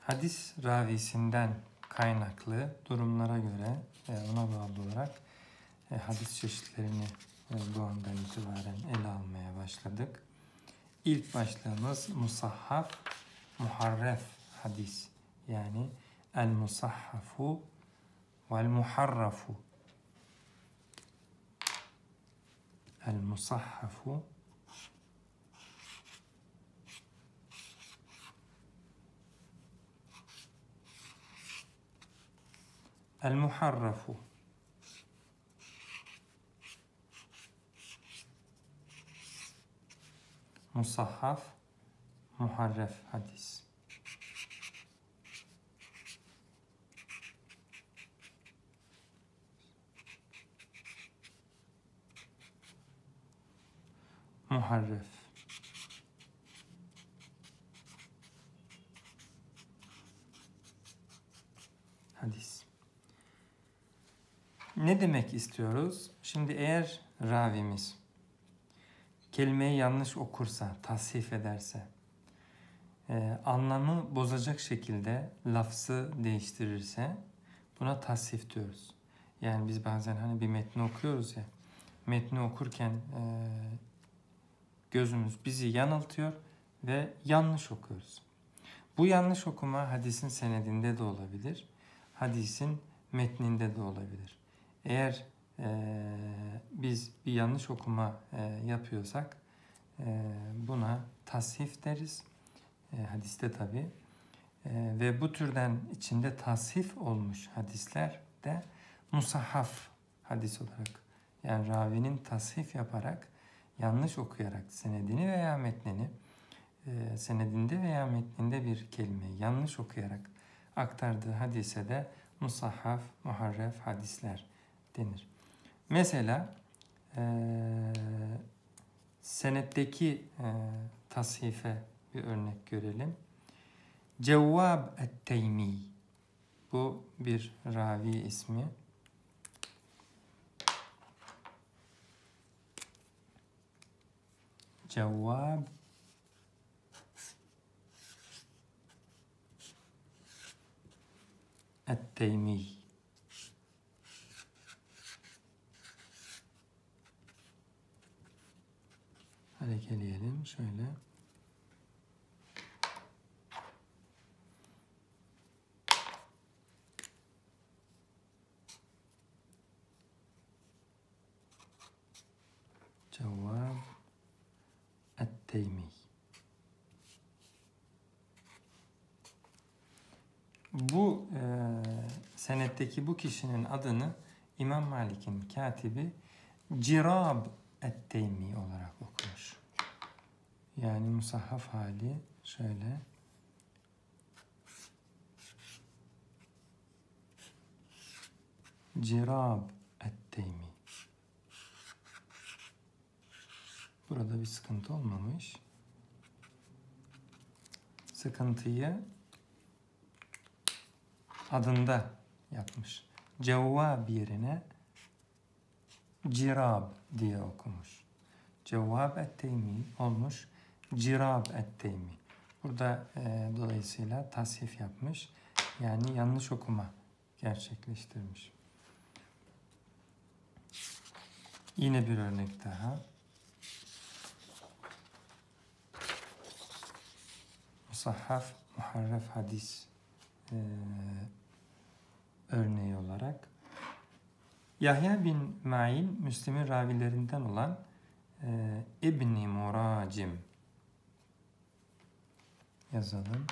Speaker 1: Hadis ravisinden kaynaklı durumlara göre ve ona bağlı olarak e, hadis çeşitlerini e, bu andan itibaren ele almaya başladık. İlk başlığımız musahhaf, muharref hadis. Yani el musahhafu vel muharrafu. El musahhafu el muharrafu musahhaf, muharref hadis. Muharref. Ne demek istiyoruz? Şimdi eğer ravimiz kelimeyi yanlış okursa, tasvif ederse, e, anlamı bozacak şekilde lafzı değiştirirse buna tasvif diyoruz. Yani biz bazen hani bir metni okuyoruz ya, metni okurken e, gözümüz bizi yanıltıyor ve yanlış okuyoruz. Bu yanlış okuma hadisin senedinde de olabilir, hadisin metninde de olabilir. Eğer e, biz bir yanlış okuma e, yapıyorsak e, buna tashif deriz. E, hadiste tabi. E, ve bu türden içinde tashif olmuş hadisler de musahaf hadis olarak yani ravinin tashif yaparak yanlış okuyarak senedini veya metnini e, senedinde veya metninde bir kelimeyi yanlış okuyarak aktardığı hadise de musahaf, muharref hadisler denir. Mesela e, senetteki e, tashife bir örnek görelim. Cevvab et-Teymi. Bu bir ravi ismi. Cevvab et-Teymi. Harekeleyelim şöyle. Cevap et-Teymi. Bu e, senetteki bu kişinin adını İmam Malik'in katibi Cirab et-Teymi olarak okumuş. Yani musahhaf hali şöyle. Cirab et-Teymi. Burada bir sıkıntı olmamış. sıkıntıyı adında yapmış. Cevvab yerine cirab diye okumuş. Cevvab et-teymi olmuş. Cirab et-teymi. Burada e, dolayısıyla tashif yapmış. Yani yanlış okuma gerçekleştirmiş. Yine bir örnek daha. Musahhaf, muharref hadis e, örneği olarak Yahya bin Ma'in Müslim'in ravilerinden olan e, İbni Muracim yazalım.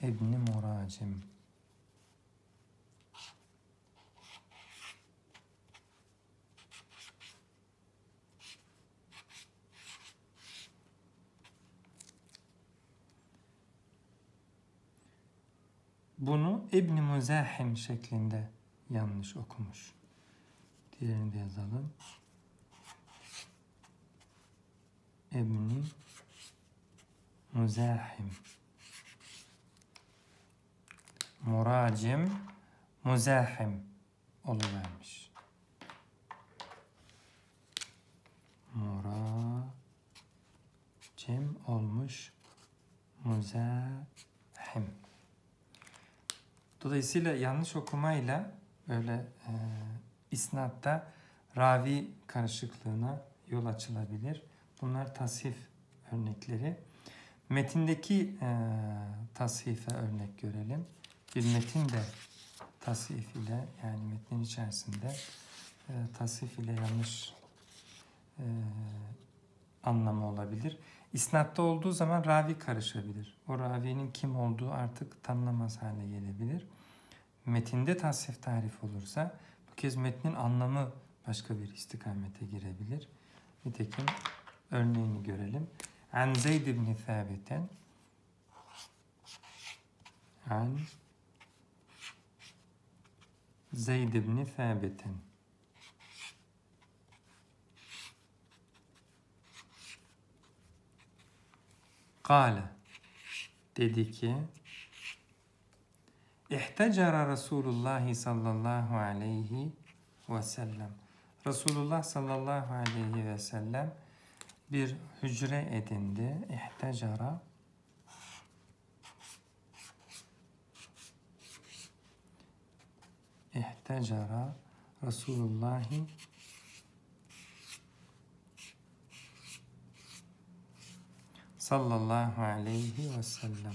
Speaker 1: İbni Muracim. Bunu İbni Muzahim şeklinde yanlış okumuş. Diğerini de yazalım. İbni Muzahim. Muracim, muzahim oluvermiş. Muracim olmuş, muzahim. Dolayısıyla yanlış okumayla böyle e, isnatta ravi karışıklığına yol açılabilir. Bunlar tashif örnekleri. Metindeki e, tashife örnek görelim. Bir metin de tashif ile yani metnin içerisinde e, tashif ile yanlış e, anlamı olabilir. İsnatta olduğu zaman ravi karışabilir. O ravinin kim olduğu artık tanınamaz hale gelebilir. Metinde tasvif tarif olursa bu kez metnin anlamı başka bir istikamete girebilir. Nitekim örneğini görelim. An Zeyd ibn Thabit'en An Zeyd ibn Thabit'en Kale dedi ki İhtecera Resulullah sallallahu aleyhi ve sellem. Resulullah sallallahu aleyhi ve sellem bir hücre edindi. İhtecera İhtecera Resulullah sallallahu aleyhi ve sellem.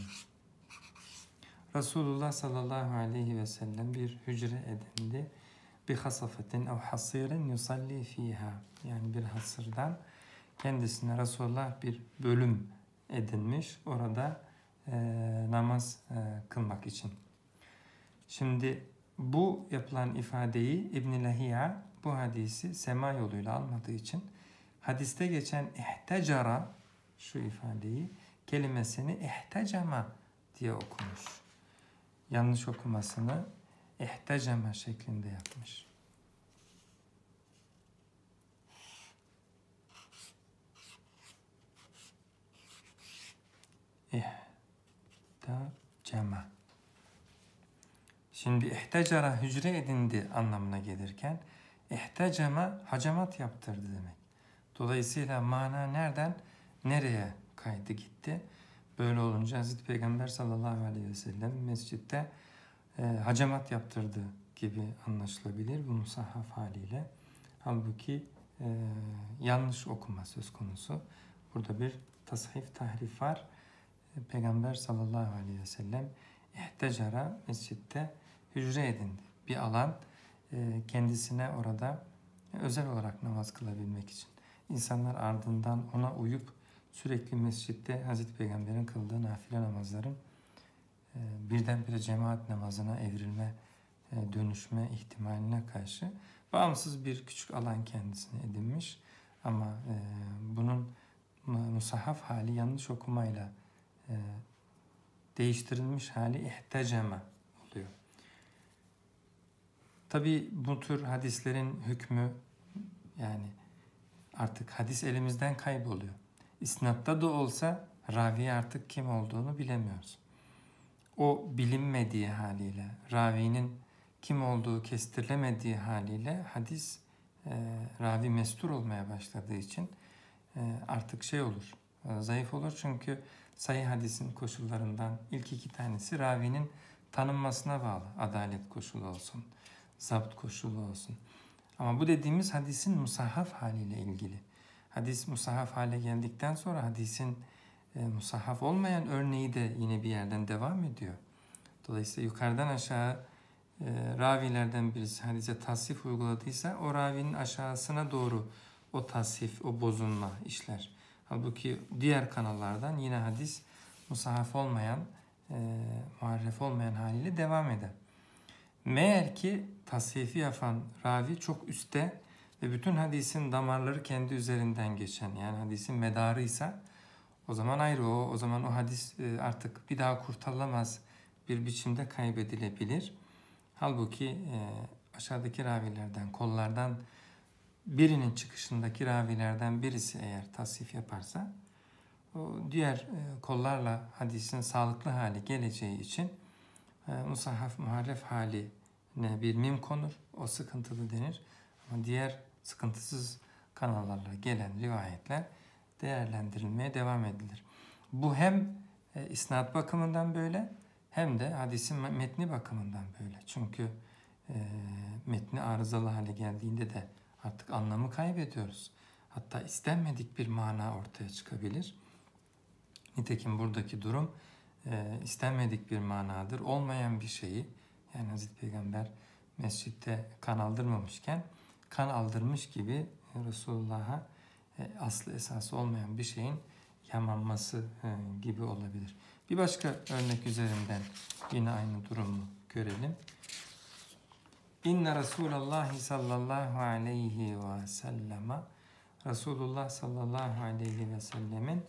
Speaker 1: Resulullah sallallahu aleyhi ve sellem bir hücre edindi. Bir hasafetin ev hasirin yusalli fiha. Yani bir hasırdan kendisine Resulullah bir bölüm edinmiş. Orada e, namaz e, kılmak için. Şimdi bu yapılan ifadeyi İbn Lahiya bu hadisi sema yoluyla almadığı için hadiste geçen ihtecara şu ifadeyi kelimesini ihtecama diye okumuş yanlış okumasını ihteceme şeklinde yapmış. İhteceme. Şimdi ihtecara hücre edindi anlamına gelirken ihteceme hacamat yaptırdı demek. Dolayısıyla mana nereden nereye kaydı gitti? Böyle olunca Hazreti Peygamber sallallahu aleyhi ve sellem mescitte e, hacamat yaptırdı gibi anlaşılabilir bu musahhaf haliyle. Halbuki e, yanlış okuma söz konusu. Burada bir tasahif tahrif var. Peygamber sallallahu aleyhi ve sellem ihtecara mescitte hücre edindi. Bir alan e, kendisine orada özel olarak namaz kılabilmek için. İnsanlar ardından ona uyup sürekli mescitte Hazreti Peygamber'in kıldığı nafile namazların e, birdenbire cemaat namazına evrilme, e, dönüşme ihtimaline karşı bağımsız bir küçük alan kendisine edinmiş. Ama bunun musahaf hali yanlış okumayla değiştirilmiş hali ihteceme oluyor. Tabi bu tür hadislerin hükmü yani artık hadis elimizden kayboluyor. İsnatta da olsa ravi artık kim olduğunu bilemiyoruz. O bilinmediği haliyle, ravinin kim olduğu kestirilemediği haliyle hadis e, ravi mestur olmaya başladığı için e, artık şey olur, e, zayıf olur. Çünkü sayı hadisin koşullarından ilk iki tanesi ravinin tanınmasına bağlı. Adalet koşulu olsun, zapt koşulu olsun. Ama bu dediğimiz hadisin musahaf haliyle ilgili. Hadis musahaf hale geldikten sonra hadisin e, musahaf olmayan örneği de yine bir yerden devam ediyor. Dolayısıyla yukarıdan aşağı e, ravilerden birisi hadise tasif uyguladıysa o ravinin aşağısına doğru o tasif, o bozulma işler. Halbuki diğer kanallardan yine hadis musahaf olmayan, e, muharref olmayan haliyle devam eder. Meğer ki tasfifi yapan ravi çok üstte ve bütün hadisin damarları kendi üzerinden geçen yani hadisin medarıysa o zaman ayrı o. O zaman o hadis e, artık bir daha kurtarılamaz bir biçimde kaybedilebilir. Halbuki e, aşağıdaki ravilerden, kollardan birinin çıkışındaki ravilerden birisi eğer tasvif yaparsa o diğer e, kollarla hadisin sağlıklı hali geleceği için musahaf muharref haline bir mim konur. O sıkıntılı denir. Ama diğer sıkıntısız kanallarla gelen rivayetler değerlendirilmeye devam edilir. Bu hem e, isnat bakımından böyle hem de hadisin metni bakımından böyle. Çünkü e, metni arızalı hale geldiğinde de artık anlamı kaybediyoruz. Hatta istenmedik bir mana ortaya çıkabilir. Nitekim buradaki durum e, istenmedik bir manadır. Olmayan bir şeyi yani Hazreti Peygamber mescitte kan aldırmamışken kan aldırmış gibi Resulullah'a e, aslı esası olmayan bir şeyin yamanması e, gibi olabilir. Bir başka örnek üzerinden yine aynı durumu görelim. İnne Resulallah sallallahu aleyhi ve selleme Resulullah sallallahu aleyhi ve sellemin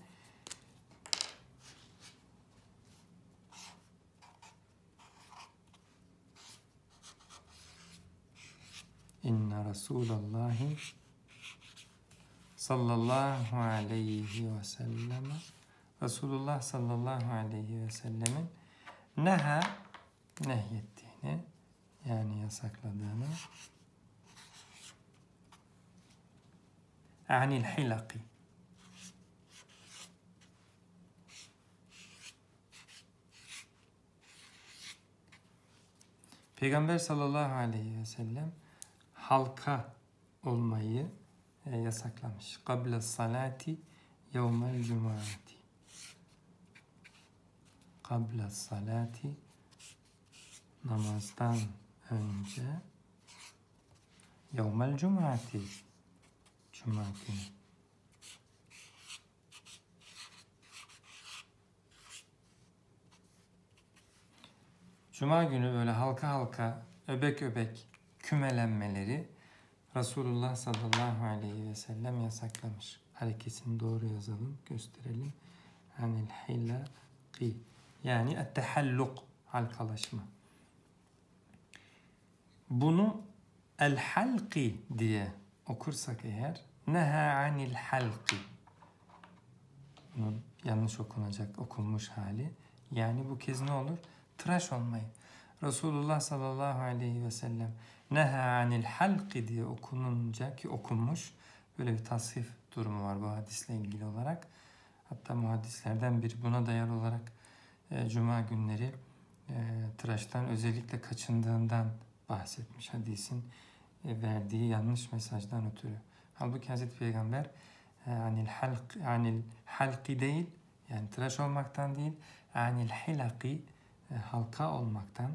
Speaker 1: İnne Resulallahi sallallahu aleyhi ve selleme Resulullah sallallahu aleyhi ve sellemin neha nehyettiğini yani yasakladığını anil hilaki Peygamber sallallahu aleyhi ve sellem halka olmayı e, yasaklamış. Kabla salati yevmel cumati. Kabla salati namazdan önce yevmel cumati cuma günü. Cuma günü böyle halka halka, öbek öbek kümelenmeleri Resulullah sallallahu aleyhi ve sellem yasaklamış. Hareketini doğru yazalım, gösterelim. Anil hilaki yani ettehalluk halkalaşma. Bunu el halki diye okursak eğer neha anil halki bunun yanlış okunacak okunmuş hali. Yani bu kez ne olur? Tıraş olmayı. Resulullah sallallahu aleyhi ve sellem neha anil halki diye okununca ki okunmuş böyle bir tasvif durumu var bu hadisle ilgili olarak. Hatta muhaddislerden biri buna dayalı olarak e, cuma günleri e, tıraştan özellikle kaçındığından bahsetmiş hadisin e, verdiği yanlış mesajdan ötürü. Halbuki Hazreti Peygamber e, anil halk anil halki değil yani tıraş olmaktan değil anil hilaki e, halka olmaktan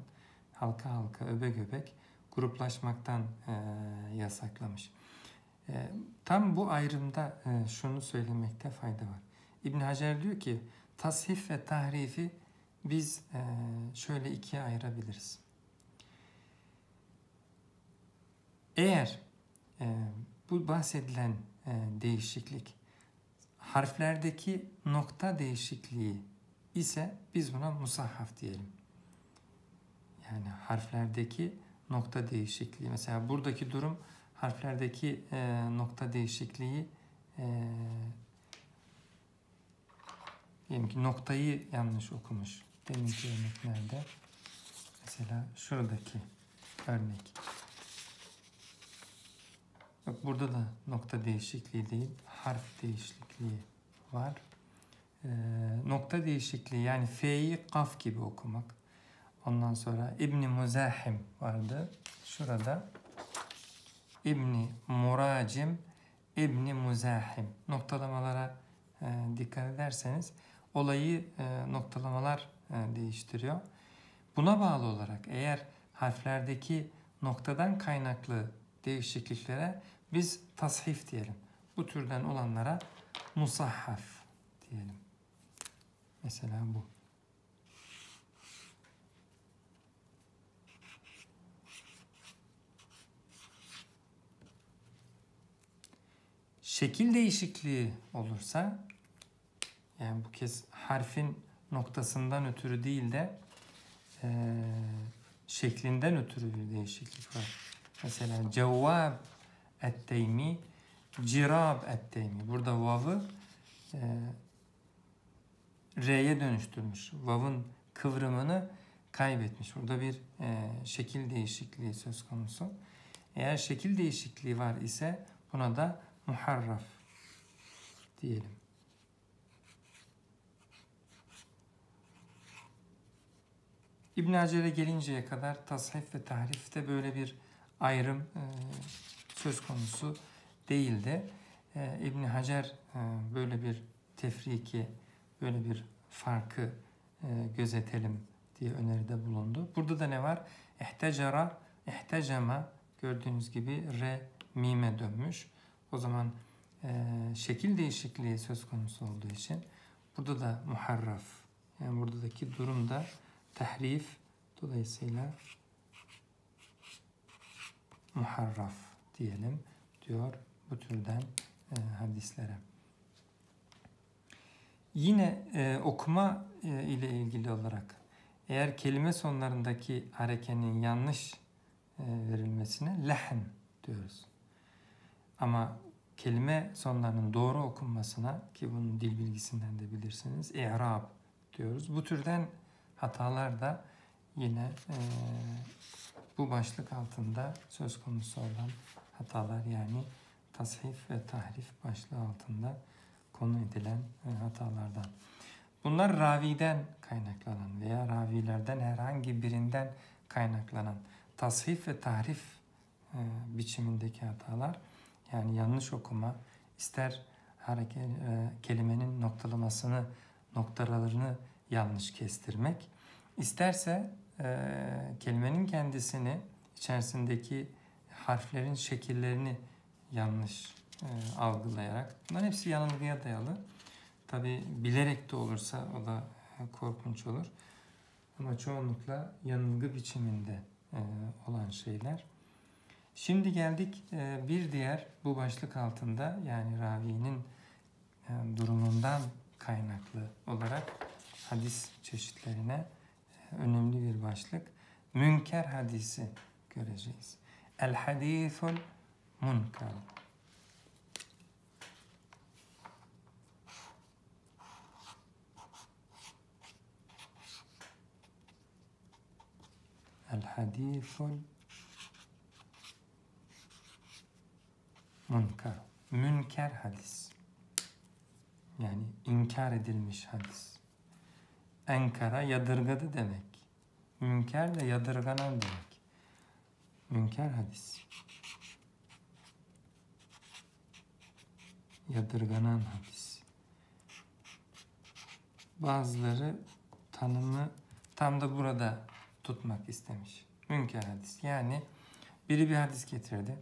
Speaker 1: halka halka öbek öbek gruplaşmaktan yasaklamış. Tam bu ayrımda şunu söylemekte fayda var. İbn Hacer diyor ki tashif ve tahrifi biz şöyle ikiye ayırabiliriz. Eğer e, bu bahsedilen e, değişiklik harflerdeki nokta değişikliği ise biz buna musahhaf diyelim. Yani harflerdeki nokta değişikliği. Mesela buradaki durum harflerdeki e, nokta değişikliği e, diyelim ki noktayı yanlış okumuş. Deminki örneklerde mesela şuradaki örnek. Bak burada da nokta değişikliği değil, harf değişikliği var. Ee, nokta değişikliği yani F'yi kaf gibi okumak. Ondan sonra İbni Muzahim vardı. Şurada İbni Muracim, İbni Muzahim. Noktalamalara e, dikkat ederseniz olayı e, noktalamalar e, değiştiriyor. Buna bağlı olarak eğer harflerdeki noktadan kaynaklı değişikliklere biz tashif diyelim. Bu türden olanlara musahhaf diyelim. Mesela bu. Şekil değişikliği olursa yani bu kez harfin noktasından ötürü değil de e, şeklinden ötürü bir değişiklik var. Mesela cevvab etteymi, cirab etteymi. Burada vav'ı e, R'ye dönüştürmüş. Vav'ın kıvrımını kaybetmiş. Burada bir e, şekil değişikliği söz konusu. Eğer şekil değişikliği var ise buna da muharraf diyelim. İbn Hacer'e gelinceye kadar tashif ve tahrifte böyle bir ayrım e, söz konusu değildi. E, İbn Hacer e, böyle bir tefriki, böyle bir farkı e, gözetelim diye öneride bulundu. Burada da ne var? İhtecara, ihtecema gördüğünüz gibi re mime dönmüş. O zaman e, şekil değişikliği söz konusu olduğu için burada da muharraf. Yani buradaki durum da tahrif. Dolayısıyla muharraf diyelim diyor bu türden e, hadislere. Yine e, okuma e, ile ilgili olarak eğer kelime sonlarındaki harekenin yanlış e, verilmesine lehn diyoruz. Ama kelime sonlarının doğru okunmasına ki bunun dil bilgisinden de bilirsiniz i'rab diyoruz. Bu türden hatalar da yine e, bu başlık altında söz konusu olan hatalar yani tashif ve tahrif başlığı altında konu edilen e, hatalardan. Bunlar raviden kaynaklanan veya ravilerden herhangi birinden kaynaklanan tashif ve tahrif e, biçimindeki hatalar yani yanlış okuma ister hareket, e, kelimenin noktalamasını noktalarını yanlış kestirmek isterse kelimenin kendisini içerisindeki harflerin şekillerini yanlış e, algılayarak. Bunların hepsi yanılgıya dayalı. Tabi bilerek de olursa o da e, korkunç olur. Ama çoğunlukla yanılgı biçiminde e, olan şeyler. Şimdi geldik e, bir diğer bu başlık altında yani ravinin e, durumundan kaynaklı olarak hadis çeşitlerine e, önemli bir başlık. Münker hadisi göreceğiz. الحديث المنكر. الحديث المنكر. منكر حديث. يعني إنكار edilmiş حديث. أنكر يدرغد demek منكر يدرغنان demek Münker hadis. Yadırganan hadis. Bazıları tanımı tam da burada tutmak istemiş. Münker hadis. Yani biri bir hadis getirdi.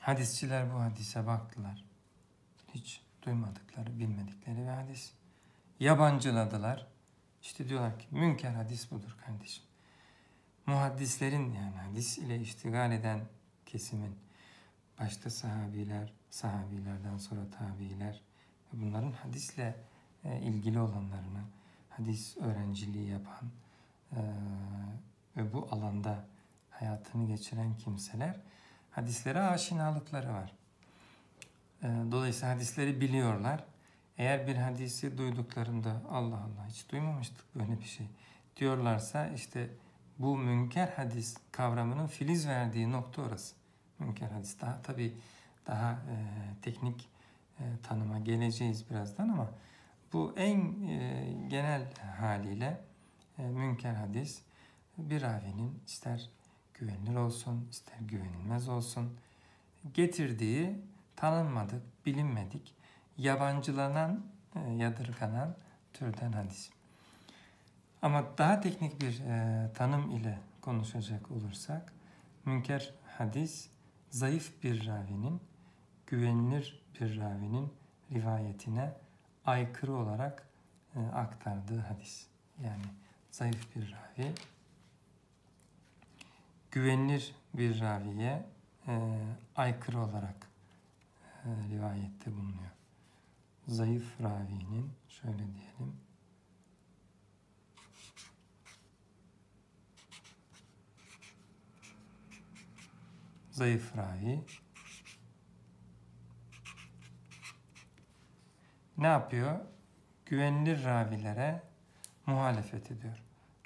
Speaker 1: Hadisçiler bu hadise baktılar. Hiç duymadıkları, bilmedikleri bir hadis. Yabancıladılar. İşte diyorlar ki münker hadis budur kardeşim. Muhaddislerin yani hadis ile iştigal eden kesimin başta sahabiler, sahabilerden sonra tabiiler bunların hadisle e, ilgili olanlarını, hadis öğrenciliği yapan, ee, ve bu alanda hayatını geçiren kimseler hadislere aşinalıkları var. Ee, dolayısıyla hadisleri biliyorlar. Eğer bir hadisi duyduklarında Allah Allah hiç duymamıştık böyle bir şey diyorlarsa işte bu münker hadis kavramının filiz verdiği nokta orası. Münker hadis daha tabii daha e, teknik e, tanıma geleceğiz birazdan ama bu en e, genel haliyle e, münker hadis bir ravinin ister güvenilir olsun ister güvenilmez olsun getirdiği tanınmadık, bilinmedik, yabancılanan, e, yadırganan türden hadis. Ama daha teknik bir e, tanım ile konuşacak olursak, münker hadis, zayıf bir ravinin, güvenilir bir ravinin rivayetine aykırı olarak e, aktardığı hadis. Yani zayıf bir ravi, güvenilir bir raviye e, aykırı olarak e, rivayette bulunuyor. Zayıf ravinin şöyle diyelim zayıf ravi ne yapıyor? Güvenilir ravilere muhalefet ediyor.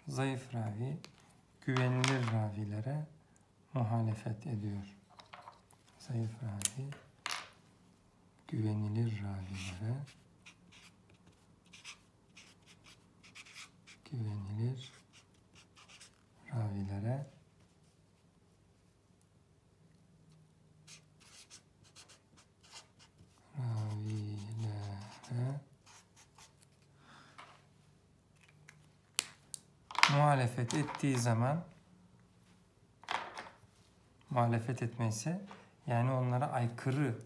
Speaker 1: Zayıf ravi güvenilir ravilere muhalefet ediyor. Zayıf ravi güvenilir ravilere güvenilir ravilere ravilere muhalefet ettiği zaman muhalefet etmesi yani onlara aykırı,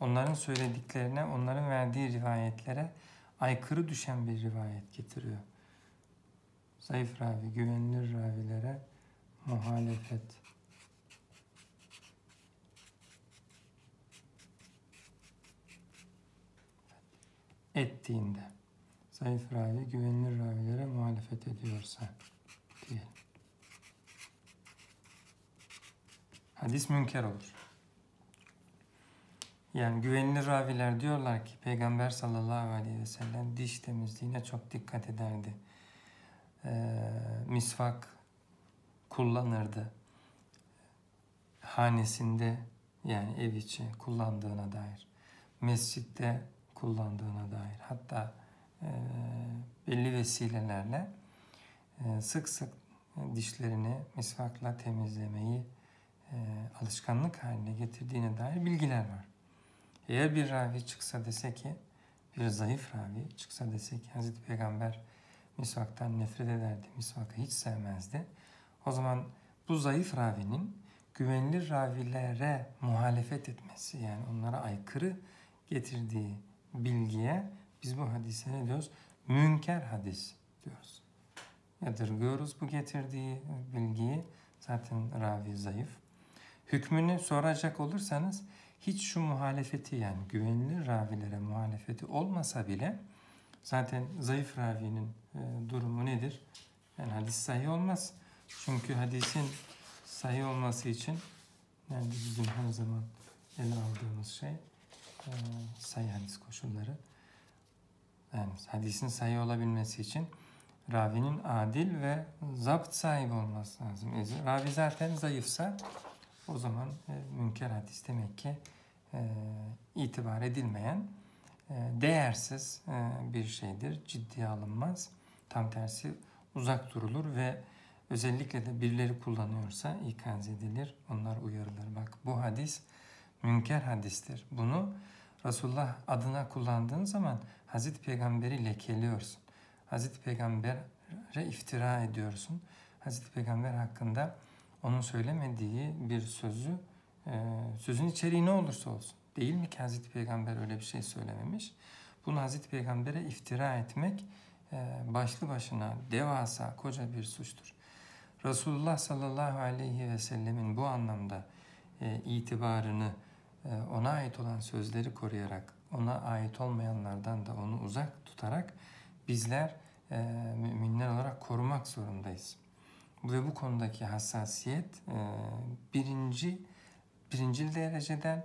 Speaker 1: onların söylediklerine, onların verdiği rivayetlere aykırı düşen bir rivayet getiriyor. Zayıf ravi, güvenilir ravilere muhalefet ettiğinde zayıf ravi güvenilir ravilere muhalefet ediyorsa diyelim. Hadis münker olur. Yani güvenilir raviler diyorlar ki Peygamber sallallahu aleyhi ve sellem diş temizliğine çok dikkat ederdi. Ee, misvak kullanırdı. Hanesinde yani ev içi kullandığına dair. Mescitte kullandığına dair. Hatta e, belli vesilelerle e, sık sık dişlerini misvakla temizlemeyi e, alışkanlık haline getirdiğine dair bilgiler var. Eğer bir ravi çıksa dese ki, bir zayıf ravi çıksa dese ki Hazreti Peygamber misvaktan nefret ederdi, misvakı hiç sevmezdi. O zaman bu zayıf ravinin güvenilir ravilere muhalefet etmesi yani onlara aykırı getirdiği bilgiye biz bu hadise ne diyoruz? Münker hadis diyoruz. Yadırgıyoruz bu getirdiği bilgiyi. Zaten ravi zayıf. Hükmünü soracak olursanız hiç şu muhalefeti yani güvenilir ravilere muhalefeti olmasa bile zaten zayıf ravinin e, durumu nedir? Yani hadis sahih olmaz. Çünkü hadisin sahih olması için nerede bizim her zaman ele aldığımız şey e, sahih hadis koşulları. Yani hadisin sahih olabilmesi için ravinin adil ve zapt sahibi olması lazım. Ravi zaten zayıfsa o zaman e, münker hadis demek ki e, itibar edilmeyen, e, değersiz e, bir şeydir. Ciddiye alınmaz. Tam tersi uzak durulur ve özellikle de birileri kullanıyorsa ikaz edilir. Onlar uyarılır. Bak bu hadis münker hadistir. Bunu Resulullah adına kullandığın zaman Hazreti Peygamber'i lekeliyorsun. Hazreti Peygamber'e iftira ediyorsun. Hazreti Peygamber hakkında onun söylemediği bir sözü, e, sözün içeriği ne olursa olsun. Değil mi ki Hazreti Peygamber öyle bir şey söylememiş? Bunu Hazreti Peygamber'e iftira etmek e, başlı başına devasa, koca bir suçtur. Resulullah sallallahu aleyhi ve sellemin bu anlamda e, itibarını, ona ait olan sözleri koruyarak, ona ait olmayanlardan da onu uzak tutarak bizler müminler olarak korumak zorundayız ve bu konudaki hassasiyet e, birinci birincil dereceden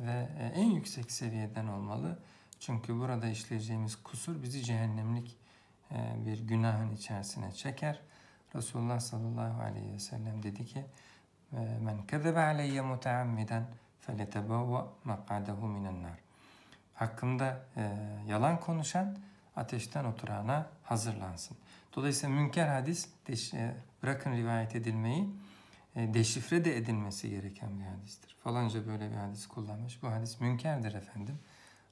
Speaker 1: ve e, en yüksek seviyeden olmalı. Çünkü burada işleyeceğimiz kusur bizi cehennemlik e, bir günahın içerisine çeker. Resulullah sallallahu aleyhi ve sellem dedi ki men kezebe aleyye muteammiden feletebevve mak'adehu minen nar. Hakkında e, yalan konuşan ateşten oturana hazırlansın. Dolayısıyla münker hadis deş, e, bırakın rivayet edilmeyi e, deşifre de edilmesi gereken bir hadistir. Falanca böyle bir hadis kullanmış. Bu hadis münkerdir efendim.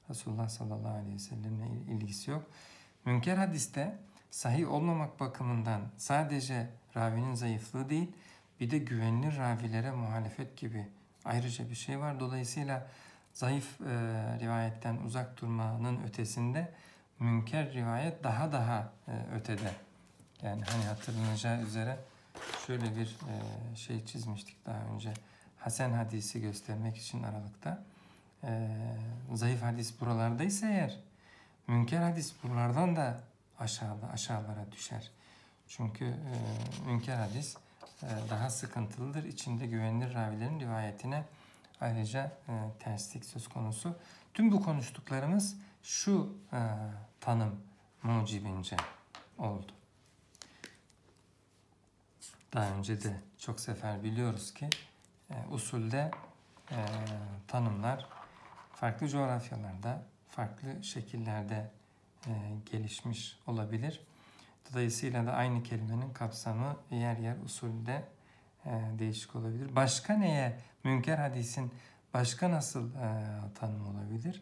Speaker 1: Resulullah sallallahu aleyhi ve sellemle ilgisi yok. Münker hadiste sahih olmamak bakımından sadece ravinin zayıflığı değil, bir de güvenilir ravilere muhalefet gibi ayrıca bir şey var. Dolayısıyla zayıf e, rivayetten uzak durmanın ötesinde münker rivayet daha daha e, ötede. Yani hani hatırlanacağı üzere şöyle bir e, şey çizmiştik daha önce. Hasen hadisi göstermek için aralıkta. E, zayıf hadis buralardaysa eğer münker hadis buralardan da aşağıda aşağılara düşer. Çünkü e, münker hadis daha sıkıntılıdır. İçinde güvenilir ravilerin rivayetine ayrıca e, terslik söz konusu. Tüm bu konuştuklarımız şu e, tanım mucibince oldu. Daha önce de çok sefer biliyoruz ki e, usulde tanımlar farklı coğrafyalarda, farklı şekillerde gelişmiş olabilir. Dolayısıyla da aynı kelimenin kapsamı yer yer usulde e, değişik olabilir. Başka neye münker hadisin başka nasıl e, tanım olabilir?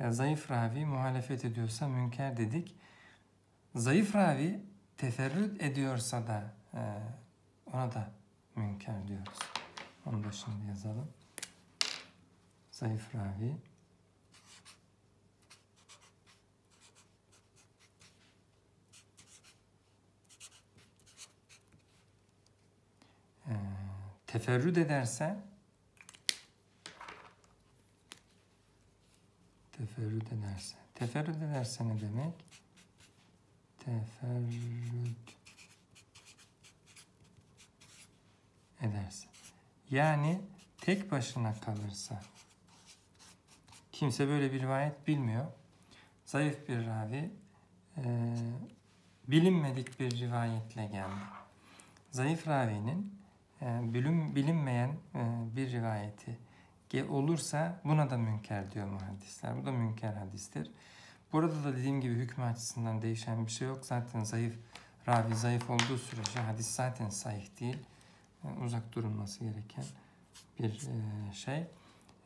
Speaker 1: E, zayıf ravi muhalefet ediyorsa münker dedik. Zayıf ravi teferrüt ediyorsa da e, ona da münker diyoruz. Onu da şimdi yazalım. Zayıf ravi teferrüt ederse teferrüt ederse teferrüt ederse ne demek? Teferrüt ederse. Yani tek başına kalırsa kimse böyle bir rivayet bilmiyor. Zayıf bir ravi e, bilinmedik bir rivayetle geldi. Zayıf ravinin e, bilim, bilinmeyen e, bir rivayeti olursa buna da münker diyor muhaddisler. Bu da münker hadistir. Burada da dediğim gibi hükmü açısından değişen bir şey yok. Zaten zayıf, ravi zayıf olduğu sürece hadis zaten sahih değil. Yani uzak durulması gereken bir e, şey.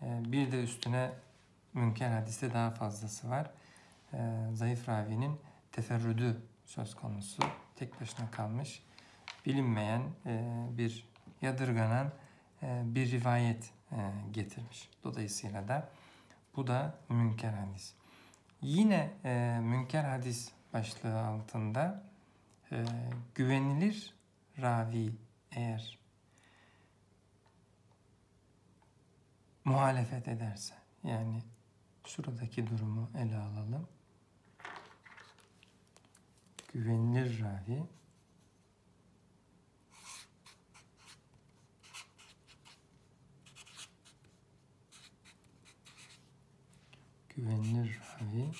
Speaker 1: Bir de üstüne münker hadiste daha fazlası var. Zayıf ravinin teferrüdü söz konusu. Tek başına kalmış, bilinmeyen bir yadırganan e, bir rivayet e, getirmiş. Dolayısıyla da bu da münker hadis. Yine e, münker hadis başlığı altında güvenilir ravi eğer muhalefet ederse yani şuradaki durumu ele alalım. Güvenilir ravi güvenilir ravi.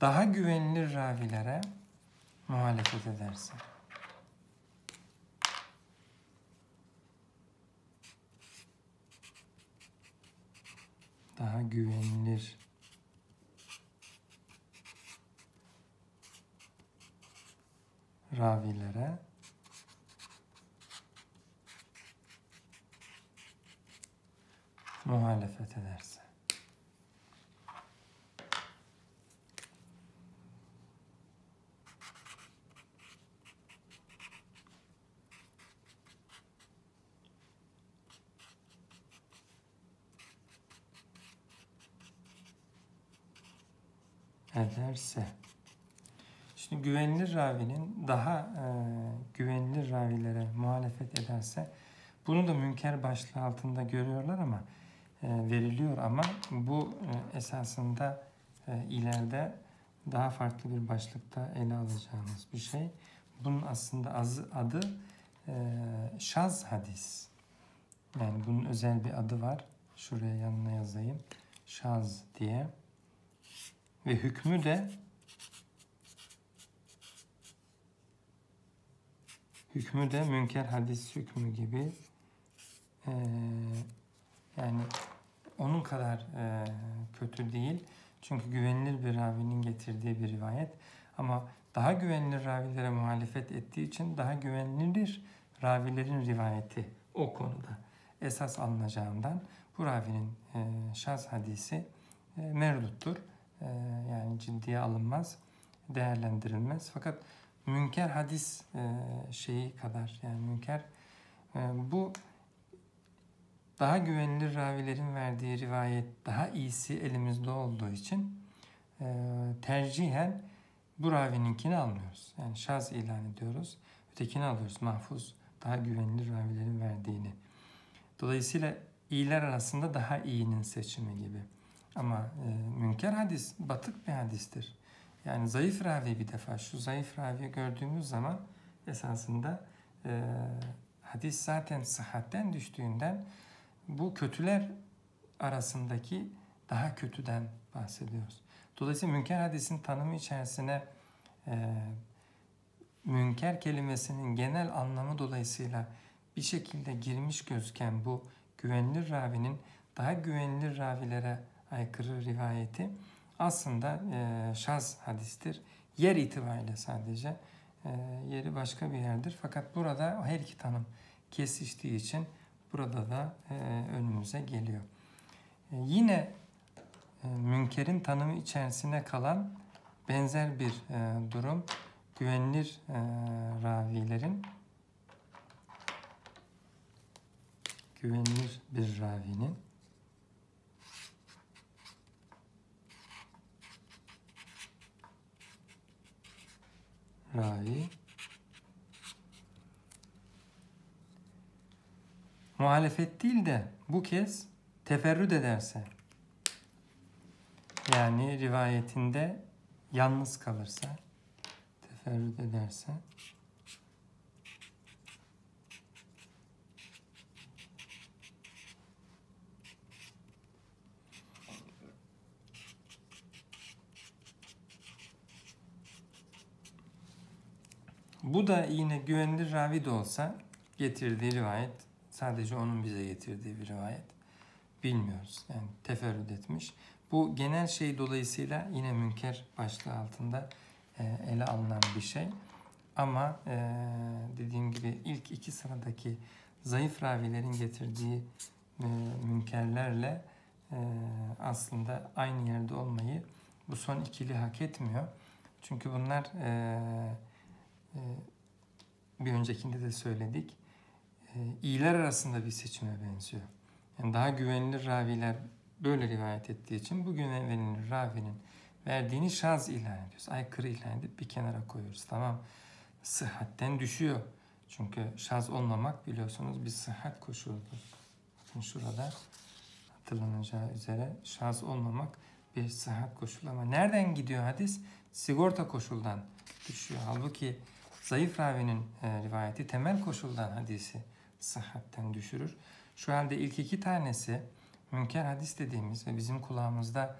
Speaker 1: Daha güvenilir ravilere muhalefet ederse? Daha güvenilir. Ravilere muhalefet ederse. ederse. Şimdi güvenilir ravinin daha e, güvenilir ravilere muhalefet ederse bunu da münker başlığı altında görüyorlar ama veriliyor ama bu e, esasında e, ileride daha farklı bir başlıkta ele alacağımız bir şey. Bunun aslında adı şaz hadis. Yani bunun özel bir adı var. Şuraya yanına yazayım. Şaz diye. Ve hükmü de hükmü de münker hadis hükmü gibi ee, yani onun kadar e, kötü değil. Çünkü güvenilir bir ravinin getirdiği bir rivayet. Ama daha güvenilir ravilere muhalefet ettiği için daha güvenilir ravilerin rivayeti o konuda esas alınacağından bu ravinin e, şaz hadisi e, merduttur. E, yani ciddiye alınmaz, değerlendirilmez. Fakat münker hadis e, şeyi kadar yani münker e, bu daha güvenilir ravilerin verdiği rivayet daha iyisi elimizde olduğu için e, tercihen bu ravininkini almıyoruz. Yani şaz ilan ediyoruz. Ötekini alıyoruz mahfuz. Daha güvenilir ravilerin verdiğini. Dolayısıyla iyiler arasında daha iyinin seçimi gibi. Ama e, münker hadis batık bir hadistir. Yani zayıf ravi bir defa şu zayıf ravi gördüğümüz zaman esasında e, hadis zaten sıhhatten düştüğünden bu kötüler arasındaki daha kötüden bahsediyoruz. Dolayısıyla münker hadisin tanımı içerisine e, münker kelimesinin genel anlamı dolayısıyla bir şekilde girmiş gözüken bu güvenilir ravinin daha güvenilir ravilere aykırı rivayeti aslında e, şaz hadistir. Yer itibariyle sadece e, yeri başka bir yerdir. Fakat burada her iki tanım kesiştiği için burada da e, önümüze geliyor. E, yine e, münkerin tanımı içerisine kalan benzer bir durum güvenilir ravilerin güvenilir bir ravinin ravi muhalefet değil de bu kez teferrüt ederse yani rivayetinde yalnız kalırsa teferrüt ederse Bu da yine güvenilir ravi de olsa getirdiği rivayet sadece onun bize getirdiği bir rivayet. Bilmiyoruz. Yani teferrüt etmiş. Bu genel şey dolayısıyla yine münker başlığı altında e, ele alınan bir şey. Ama e, dediğim gibi ilk iki sıradaki zayıf ravilerin getirdiği e, münkerlerle aslında aynı yerde olmayı bu son ikili hak etmiyor. Çünkü bunlar bir öncekinde de söyledik. İyiler arasında bir seçime benziyor. Yani daha güvenilir raviler böyle rivayet ettiği için bu güvenilir ravinin verdiğini şaz ilan ediyoruz. Aykırı ilan edip bir kenara koyuyoruz. Tamam sıhhatten düşüyor. Çünkü şaz olmamak biliyorsunuz bir sıhhat koşuludur. Bakın şurada hatırlanacağı üzere şaz olmamak bir sıhhat koşulu ama nereden gidiyor hadis? Sigorta koşuldan düşüyor. Halbuki zayıf ravinin e, rivayeti temel koşuldan hadisi sıhhatten düşürür. Şu halde ilk iki tanesi münker hadis dediğimiz ve bizim kulağımızda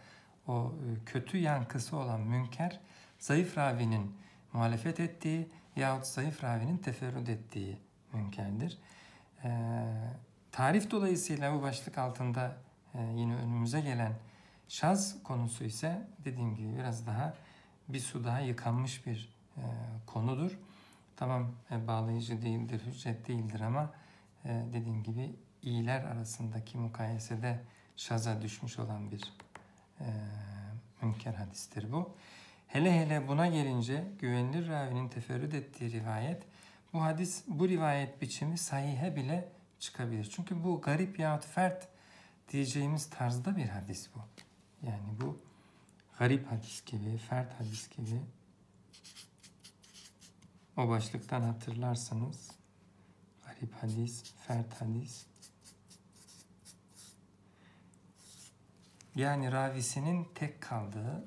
Speaker 1: o e, kötü yankısı olan münker, zayıf ravinin muhalefet ettiği yahut zayıf ravinin teferrüt ettiği münkerdir. E, tarif dolayısıyla bu başlık altında e, yine önümüze gelen şaz konusu ise dediğim gibi biraz daha bir su daha yıkanmış bir e, konudur. Tamam e, bağlayıcı değildir, hüccet değildir ama dediğim gibi iyiler arasındaki mukayesede şaza düşmüş olan bir e, münker hadistir bu. Hele hele buna gelince güvenilir ravinin teferrüt ettiği rivayet bu hadis bu rivayet biçimi sahihe bile çıkabilir. Çünkü bu garip yahut fert diyeceğimiz tarzda bir hadis bu. Yani bu garip hadis gibi, fert hadis gibi o başlıktan hatırlarsanız garip hadis, fert hadis Yani ravisinin tek kaldığı,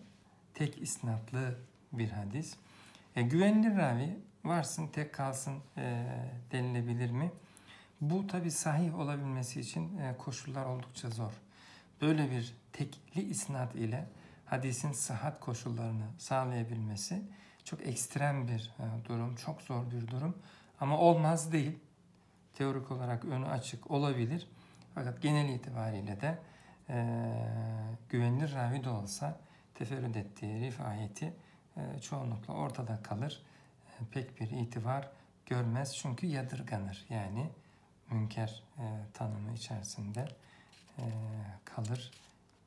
Speaker 1: tek isnatlı bir hadis. E, güvenilir ravi varsın tek kalsın e, denilebilir mi? Bu tabi sahih olabilmesi için e, koşullar oldukça zor. Böyle bir tekli isnat ile hadisin sıhhat koşullarını sağlayabilmesi çok ekstrem bir e, durum, çok zor bir durum. Ama olmaz değil. Teorik olarak önü açık olabilir. Fakat genel itibariyle de e, güvenilir ravi de olsa teferrüt ettiği rifayeti e, çoğunlukla ortada kalır. E, pek bir itibar görmez çünkü yadırganır. Yani münker e, tanımı içerisinde e, kalır